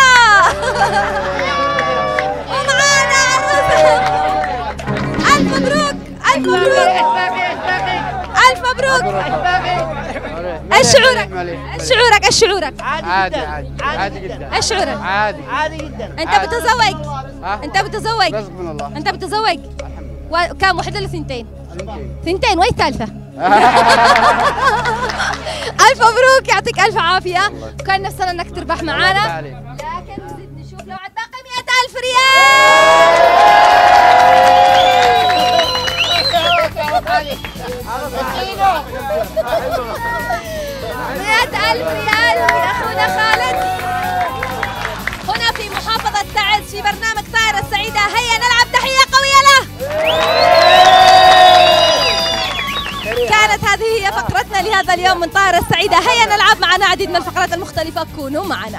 ومعانا عروسة. ألف مبروك ألف مبروك. ألف مبروك. إيش شعورك؟ إيش شعورك؟ إيش شعورك؟ عادي عادي عادي جدا. إيش شعورك؟ عادي. عادي جدا. أنت بتزوج؟ أنت بتزوج. رزق من الله. أنت بتزوج. وكم واحدة ولا ثنتين؟ ثنتين. وين الثالثة؟ ألف مبروك يعطيك ألف عافية. كان نفسنا أنك تربح معانا. لكن نزيد نشوف لو عاد باقي مئة ألف ريال. مئة ألف ريال من أخونا خالد. هنا في محافظة تعز في برنامج طائرة السعيدة. هيا نلعب تحية قوية له كانت هذه هي فقرتنا لهذا اليوم من طائرة السعيدة هيا نلعب معنا عديد من الفقرات المختلفة. كونوا معنا.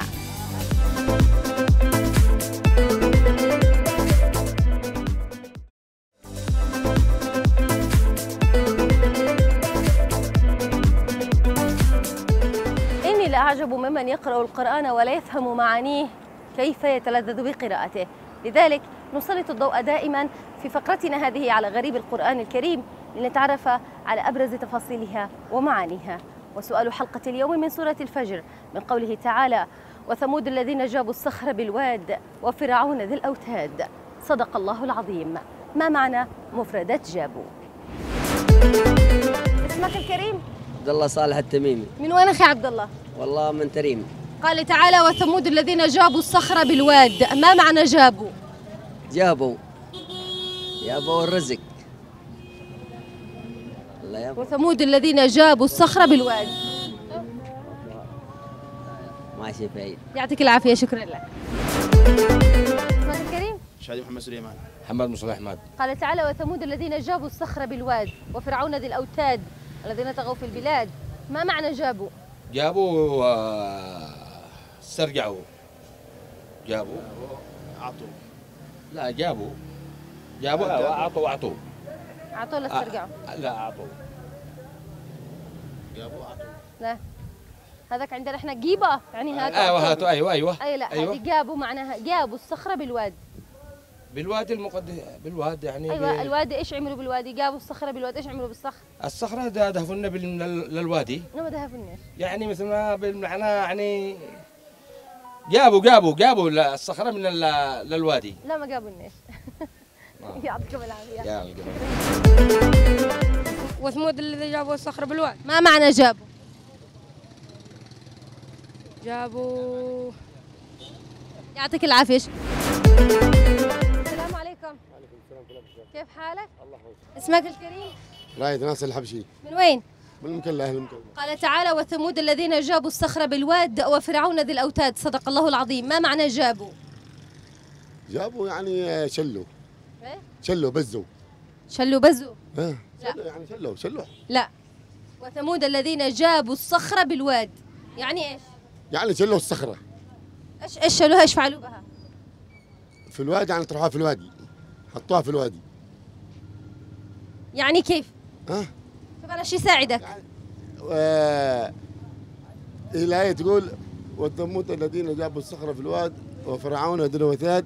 إني لأعجب ممن يقرأ القرآن ولا يفهم معانيه كيف يتلذذ بقراءته. لذلك نسلط الضوء دائما في فقرتنا هذه على غريب القرآن الكريم لنتعرف على أبرز تفاصيلها ومعانيها. وسؤال حلقة اليوم من سورة الفجر من قوله تعالى وثمود الذين جابوا الصخر بالواد وفرعون ذي الأوتاد. صدق الله العظيم. ما معنى مفردات جابوا؟ اسمك الكريم؟ عبد الله صالح التميمي. من وين أخي عبد الله؟ والله من تريم. قال تعالى وثمود الذين جابوا الصخر بالواد. ما معنى جابوا؟ جابوا. جابوا الرزق الله يا وثمود الذين جابوا الصخر بالواد. ماشي بعيد يعطيك العافية شكرا لك. الكريم. شادي محمد سليمان. محمد مصطفى احمد قال تعالى وثمود الذين جابوا الصخر بالواد وفرعون ذي الأوتاد الذين طغوا في البلاد. ما معنى جابوا؟ جابوا آه، استرجعوا. جابوا. عطوا لا جابوا. جابوا. أعطوا أعطوا. أعطوا ولا استرجعوا؟ لا أعطوا. جابوا عطوا لا. هذاك عندنا إحنا جيبة. يعني هذا أيوه هاتوا. أيوه أيوه. أي لا أيوة. هذه جابوا معناها جابوا الصخرة بالواد. بالوادي المقدس بالواد يعني أيوة ب- الوادي إيش عملوا بالوادي؟ جابوا الصخرة بالواد. إيش عملوا بالصخر الصخرة ده دهفنا بال- لل- للوادي. نما ده فنيش يعني مثل ما بالمعنى يعني جابوا جابوا جابوا الصخرة من ال- للوادي. لا ما جابوا الناس يعطيكم العافية. يا القمر. وثمود الذي جابوا الصخر بالواد ما معنى جابوا؟ جابوا يعطيك العافية. السلام عليكم. كيف حالك؟ اسمك الكريم؟ رايد ناصر الحبشي. من وين؟ بالمكلا أهل المكلا قال تعالى وثمود الذين جابوا الصخر بالواد وفرعون ذي الأوتاد. صدق الله العظيم. ما معنى جابوا؟ جابوا يعني شلوا. إيه؟ شلوا بزوا. شلوا بزوا. ها لا. يعني شلوا شلوا. لا. وثمود الذين جابوا الصخر بالواد. يعني إيش؟ يعني شلوا الصخرة. إيش إيش شلوها؟ إيش فعلوا بها؟ في الوادي يعني طرحوها في الوادي. حطوها في الوادي. يعني كيف؟ ها؟ طب أنا شو يساعدك؟ و... الآية تقول وثمود الذين جابوا الصخرة في الواد وفرعون ذي الأوتاد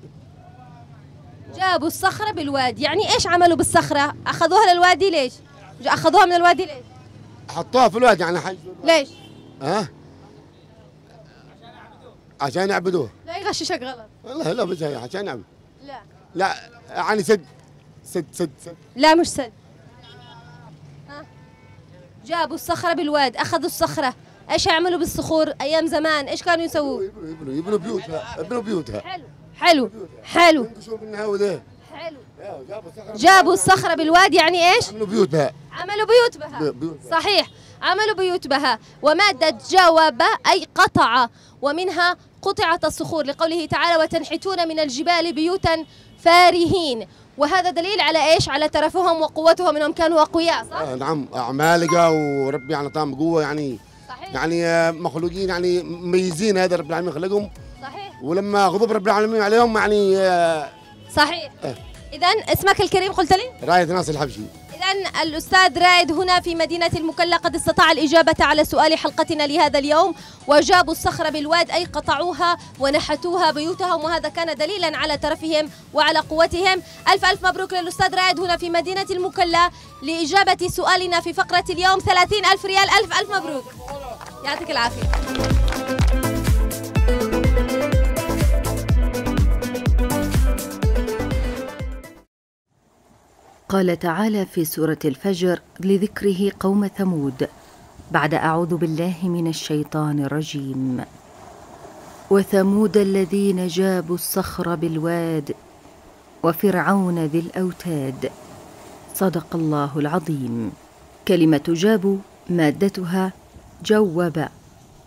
جابوا الصخرة بالواد يعني إيش عملوا بالصخرة؟ أخذوها للوادي ليش؟ أخذوها من الوادي ليش؟ حطوها في الوادي يعني حي ليش؟ ها؟ عشان يعبدوه. لا يغششك غلط. لا لا بس هي عشان يعبد. لا. لا يعني سد سد سد سد. لا مش سد. ها؟ جابوا الصخرة بالواد أخذوا الصخرة. إيش يعملوا بالصخور أيام زمان؟ إيش كانوا يسووا؟ يبنوا يبنوا بيوتها يبنوا بيوتها. حلو. حلو وده. حلو. جابوا الصخرة بالواد يعني بيوتها عملوا بيوت بها. بيوت صحيح. عملوا بيوت بها. ومادة جاوب أي قطع. ومنها قطعت الصخور لقوله تعالى وتنحتون من الجبال بيوتا فارهين. وهذا دليل على إيش؟ على ترفهم وقوتهم إنهم كانوا أقوياء صح؟ آه نعم. عمالقة وربي يعني طعم قوة يعني صحيح. يعني آه، مخلوقين يعني مميزين. هذا رب العالمين خلقهم. ولما غضب رب العالمين عليهم يعني آه، صحيح. آه، اذا اسمك الكريم قلت لي؟ راية ناصر الحبشي. إذا الأستاذ رائد هنا في مدينة المكلا قد استطاع الإجابة على سؤال حلقتنا لهذا اليوم. وجابوا الصخرة بالواد أي قطعوها ونحتوها بيوتهم وهذا كان دليلا على ترفهم وعلى قوتهم. ألف ألف مبروك للأستاذ رائد هنا في مدينة المكلا لإجابة سؤالنا في فقرة اليوم ثلاثين ألف ريال. ألف ألف مبروك. يعطيك العافية. قال تعالى في سورة الفجر لذكره قوم ثمود. بعد أعوذ بالله من الشيطان الرجيم. وثمود الذين جابوا الصخر بالواد وفرعون ذي الأوتاد. صدق الله العظيم. كلمة جابوا مادتها جوب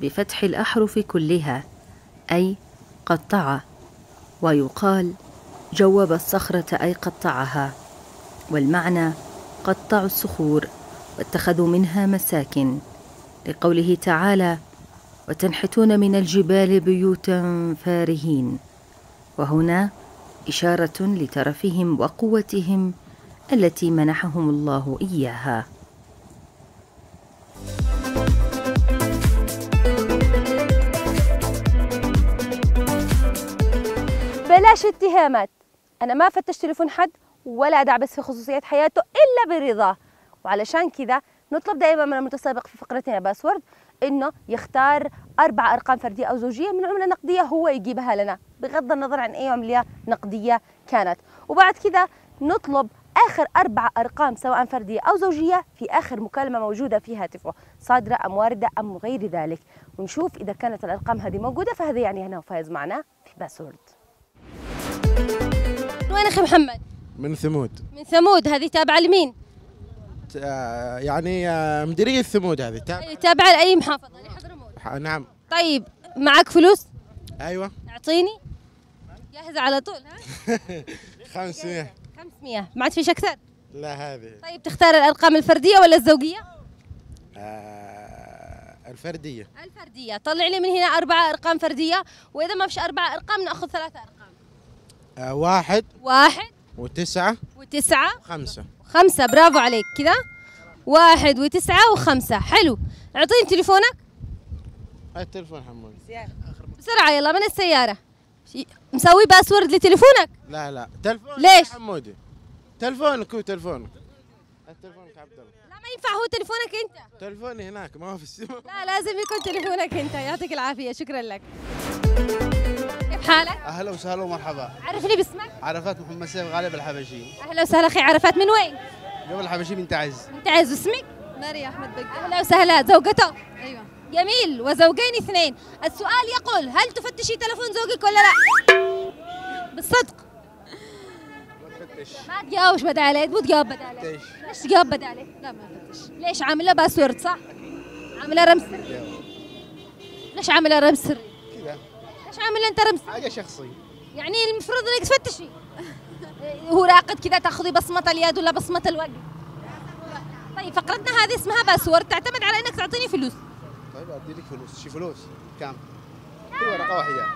بفتح الأحرف كلها أي قطع. ويقال جوب الصخرة أي قطعها. والمعنى قطعوا الصخور واتخذوا منها مساكن لقوله تعالى وتنحتون من الجبال بيوتا فارهين وهنا إشارة لترفهم وقوتهم التي منحهم الله إياها. بلاش اتهامات. أنا ما فتش تليفون حد ولا ادعبس في خصوصيات حياته إلا برضاه وعلشان كذا نطلب دائما من المتسابق في فقرتنا باسورد إنه يختار أربع أرقام فردية أو زوجية من عملة نقدية هو يجيبها لنا بغض النظر عن أي عمله نقدية كانت. وبعد كذا نطلب آخر أربع أرقام سواء فردية أو زوجية في آخر مكالمة موجودة في هاتفه صادرة أم واردة أم غير ذلك. ونشوف إذا كانت الأرقام هذه موجودة فهذا يعني أنه فايز معنا في باسورد. وين أخي محمد؟ من ثمود. من ثمود هذه تابعة لمين؟ آه، يعني آه، مديرية ثمود هذه تابع تابعة لأي محافظة؟ نعم. طيب معك فلوس؟ أيوه. أعطيني. جاهزة على طول ها؟ 500 500 ما عاد فيش أكثر؟ لا هذه. طيب تختار الأرقام الفردية ولا الزوجية؟ آه، الفردية. الفردية. طلع لي من هنا أربع أرقام فردية وإذا ما فيش أربع أرقام نأخذ ثلاثة أرقام. آه، واحد. واحد. وتسعة وتسعة خمسة خمسة. برافو عليك. كذا. واحد وتسعة وخمسة. حلو. اعطيني تليفونك. هاي التلفون حمود. بسرعة يلا من السيارة؟ شي- مسوي باسورد لتليفونك؟ لا لا. تلفون ليش؟ حمودي. تلفونك هو تلفونك تلفونك عبد الله. لا ما ينفع هو تليفونك انت. تلفوني هناك ما هو في السماء لا لازم يكون تليفونك انت. يعطيك العافية. شكرا لك. كيف حالك؟ أهلا وسهلا ومرحبا. عرفني باسمك. عرفات محمد سيف غالب الحبشي. أهلا وسهلا أخي عرفات من وين؟ قبل الحبشي من تعز. انت عايز اسمك؟ ماريا أحمد بقى أهلا وسهلا زوجته؟ أيوه. جميل وزوجين اثنين. السؤال يقول هل تفتشي تلفون زوجك ولا لا؟ بالصدق. ما تجاوبش بدالي مو تجاوب بدالي ليش؟ تجاوب بدالي؟ لا ما فتش ليش عامله password صح؟ عامله رمز سري. ليش عامله رمز سري؟ كذا ليش عامل انت رمز؟ حاجة شخصية. يعني المفروض انك تفتشي. هو راقد كذا تاخذي بصمة اليد ولا بصمة الوجه. طيب فقرتنا هذه اسمها password تعتمد على انك تعطيني فلوس. طيب ادي لك فلوس. شي فلوس؟ كم؟ في ورقة واحدة.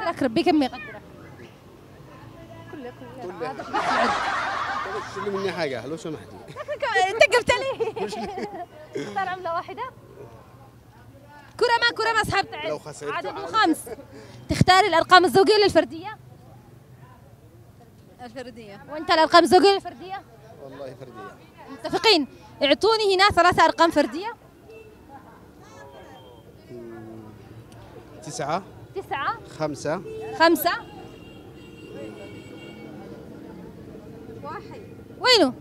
قدرك ربي كم يقدرك كلها. شيلي مني حاجة. لو سمحتي. انت قلت لي اختار عملة واحدة. كرة ما كرة ما أصحاب تعد لو خسرت. عدد خمس تختاري الأرقام الزوجية ولا الفردية؟ الفردية وأنت الأرقام الزوجية ولا الفردية؟ والله فردية. متفقين. اعطوني هنا ثلاثة أرقام فردية. تسعة. تسعة. خمسة. خمسة. واحد. وينه؟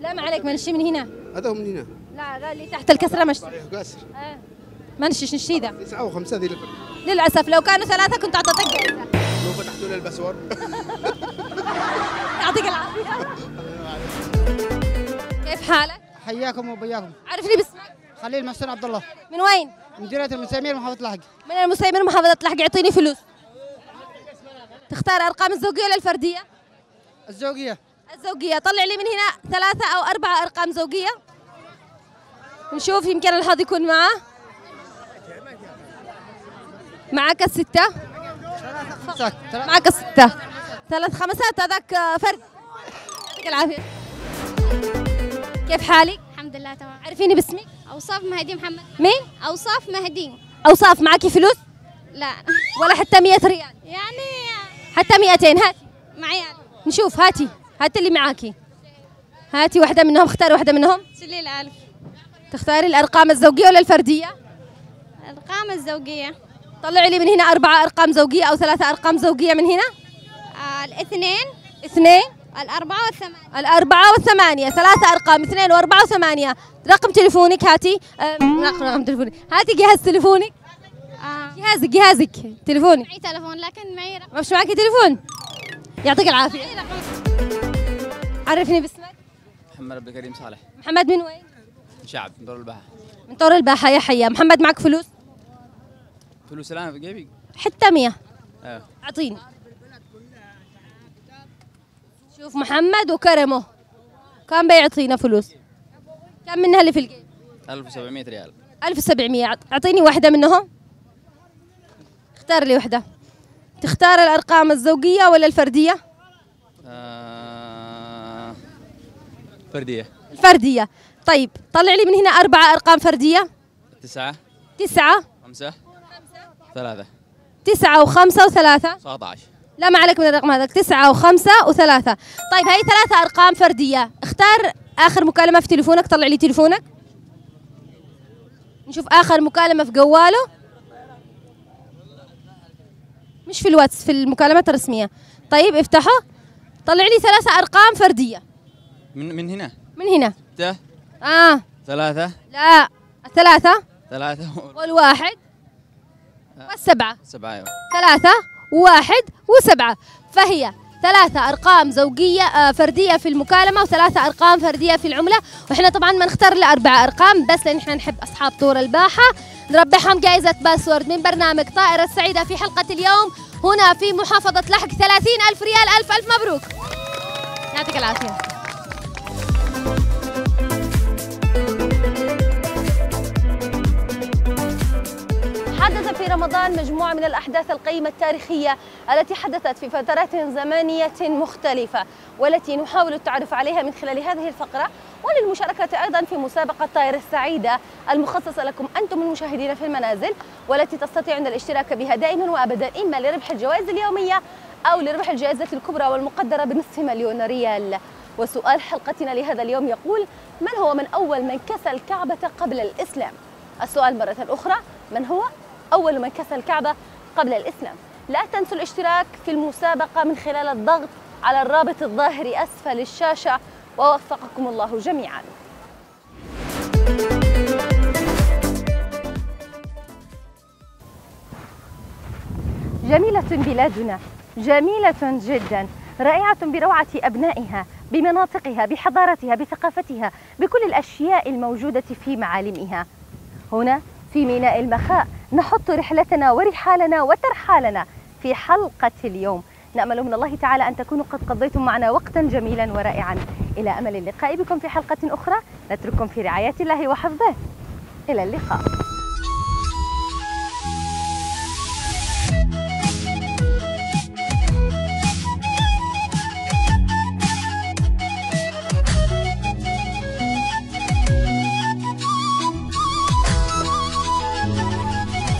لا ما عليك منشي من هنا. هذا هو من هنا. لا قال لي تحت الكسرة مشي صحيح قاسر. آه. منشش نشي ذا تسعة وخمسة ذي الفرق للأسف لو كانوا ثلاثة كنت أعطيتك جائزة لو فتحتوا لي الباسورد. يعطيك العافية. كيف حالك؟ حياكم وبياكم. عرفني باسمك. خليل محسن عبد الله. من وين؟ من جريدة المسامير محافظة لحق من المسيمر محافظة لحق يعطيني فلوس. تختار أرقام الزوجية ولا الفردية؟ الزوجية. الزوجية. طلع لي من هنا ثلاثة أو أربعة أرقام زوجية. نشوف يمكن الحظ يكون معاه معك الستة؟ معك الستة. ثلاث خمسات هذاك فرد يعطيك العافية. كيف حالك؟ الحمد لله تمام. عرفيني باسمك؟ أوصاف مهدي محمد. مين؟ أوصاف مهدي. أوصاف معك فلوس؟ لا. ولا حتى 100 ريال. يعني حتى 200 هاتي. معي. نشوف هاتي. هاتي اللي معاكي. هاتي واحدة منهم اختاري واحدة منهم. شلي الألف تختاري الأرقام الزوجية ولا الفردية؟ الأرقام الزوجية. طلعي لي من هنا أربعة أرقام زوجية أو ثلاثة أرقام زوجية من هنا؟ آه الاثنين. اثنين. الأربعة والثمانية. الأربعة والثمانية ثلاثة أرقام اثنين وأربعة وثمانية. رقم تليفونك هاتي. رقم رقم تليفونك. هاتي جهاز تليفونك. آه. جهازك جهازك تليفونك. معي تلفون لكن معي رقم. ما فيش معك تليفون. يعطيك العافية. عرفني باسمك. محمد عبد الكريم صالح. محمد من وين؟ شعب من دور البحر من طور الباحة يا حيا. محمد معك فلوس؟ فلوس الآن في جيبي؟ حتى مية. أيوه أعطيني. شوف محمد وكرمه. كان بيعطينا فلوس. كم منها اللي في الجيب؟ 1700 ريال. 1700 أعطيني واحدة منهم. اختار لي واحدة تختار الأرقام الزوجية ولا الفردية؟ آه... فردية. الفردية. طيب طلع لي من هنا أربعة أرقام فردية. تسعة. تسعة. خمسة. ثلاثة. تسعة وخمسة وثلاثة؟ 19 لا ما عليك من الرقم هذاك. تسعة وخمسة وثلاثة. طيب هاي ثلاثة أرقام فردية. اختار آخر مكالمة في تليفونك طلع لي تليفونك. نشوف آخر مكالمة في جواله. مش في الواتس في المكالمات الرسمية. طيب افتحه طلع لي ثلاثة أرقام فردية. من من هنا؟ من هنا. ستة. آه. ثلاثة. لا الثلاثة ثلاثة. والواحد والسبعة. سبعة أيوة. ثلاثة وواحد وسبعة. فهي ثلاثة أرقام زوجية آه، فردية في المكالمة وثلاثة أرقام فردية في العملة. وإحنا طبعا ما نختار إلا أربع أرقام بس لأن إحنا نحب أصحاب طور الباحة. نربحهم جائزة باسورد من برنامج طائرة السعيدة في حلقة اليوم. هنا في محافظة لحق ثلاثين ألف ريال. ألف ألف مبروك. يعطيك العافية. حدث في رمضان مجموعة من الأحداث القيمة التاريخية التي حدثت في فترات زمنية مختلفة والتي نحاول التعرف عليها من خلال هذه الفقرة وللمشاركة أيضا في مسابقة طائر السعيدة المخصصة لكم أنتم المشاهدين في المنازل والتي تستطيعون الاشتراك بها دائما وأبدا إما لربح الجوائز اليومية أو لربح الجائزة الكبرى والمقدرة بنصف مليون ريال. وسؤال حلقتنا لهذا اليوم يقول من هو من أول من كسى الكعبة قبل الإسلام؟ السؤال مرة أخرى من هو؟ أول من كسى الكعبة قبل الإسلام. لا تنسوا الاشتراك في المسابقة من خلال الضغط على الرابط الظاهر أسفل الشاشة ووفقكم الله جميعاً. جميلة بلادنا جميلة جدا. رائعة بروعة أبنائها بمناطقها بحضارتها بثقافتها بكل الأشياء الموجودة في معالمها. هنا في ميناء المخاء. نحط رحلتنا ورحالنا وترحالنا في حلقة اليوم. نأمل من الله تعالى أن تكونوا قد قضيتم معنا وقتا جميلا ورائعا. إلى أمل اللقاء بكم في حلقة أخرى. نترككم في رعاية الله وحفظه. إلى اللقاء.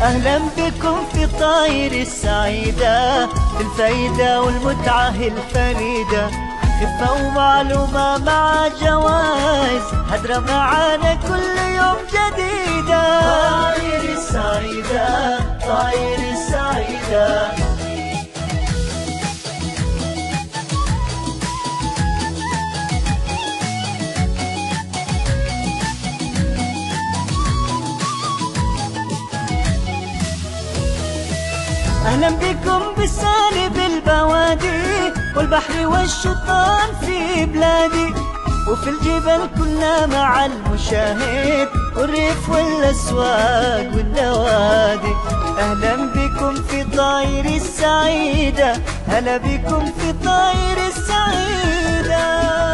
أهلا بكم في طاير السعيدة الفايدة والمتعة الفريدة. خفة ومعلومة مع جوائز هدرة معانا كل يوم جديدة. طاير السعيدة طاير السعيدة. أهلا بكم بالسالب البوادي والبحر والشطان في بلادي. وفي الجبال كلها مع المشاهد والريف والأسواق والنوادي. أهلا بكم في طاير السعيدة هلا بكم في طاير السعيدة.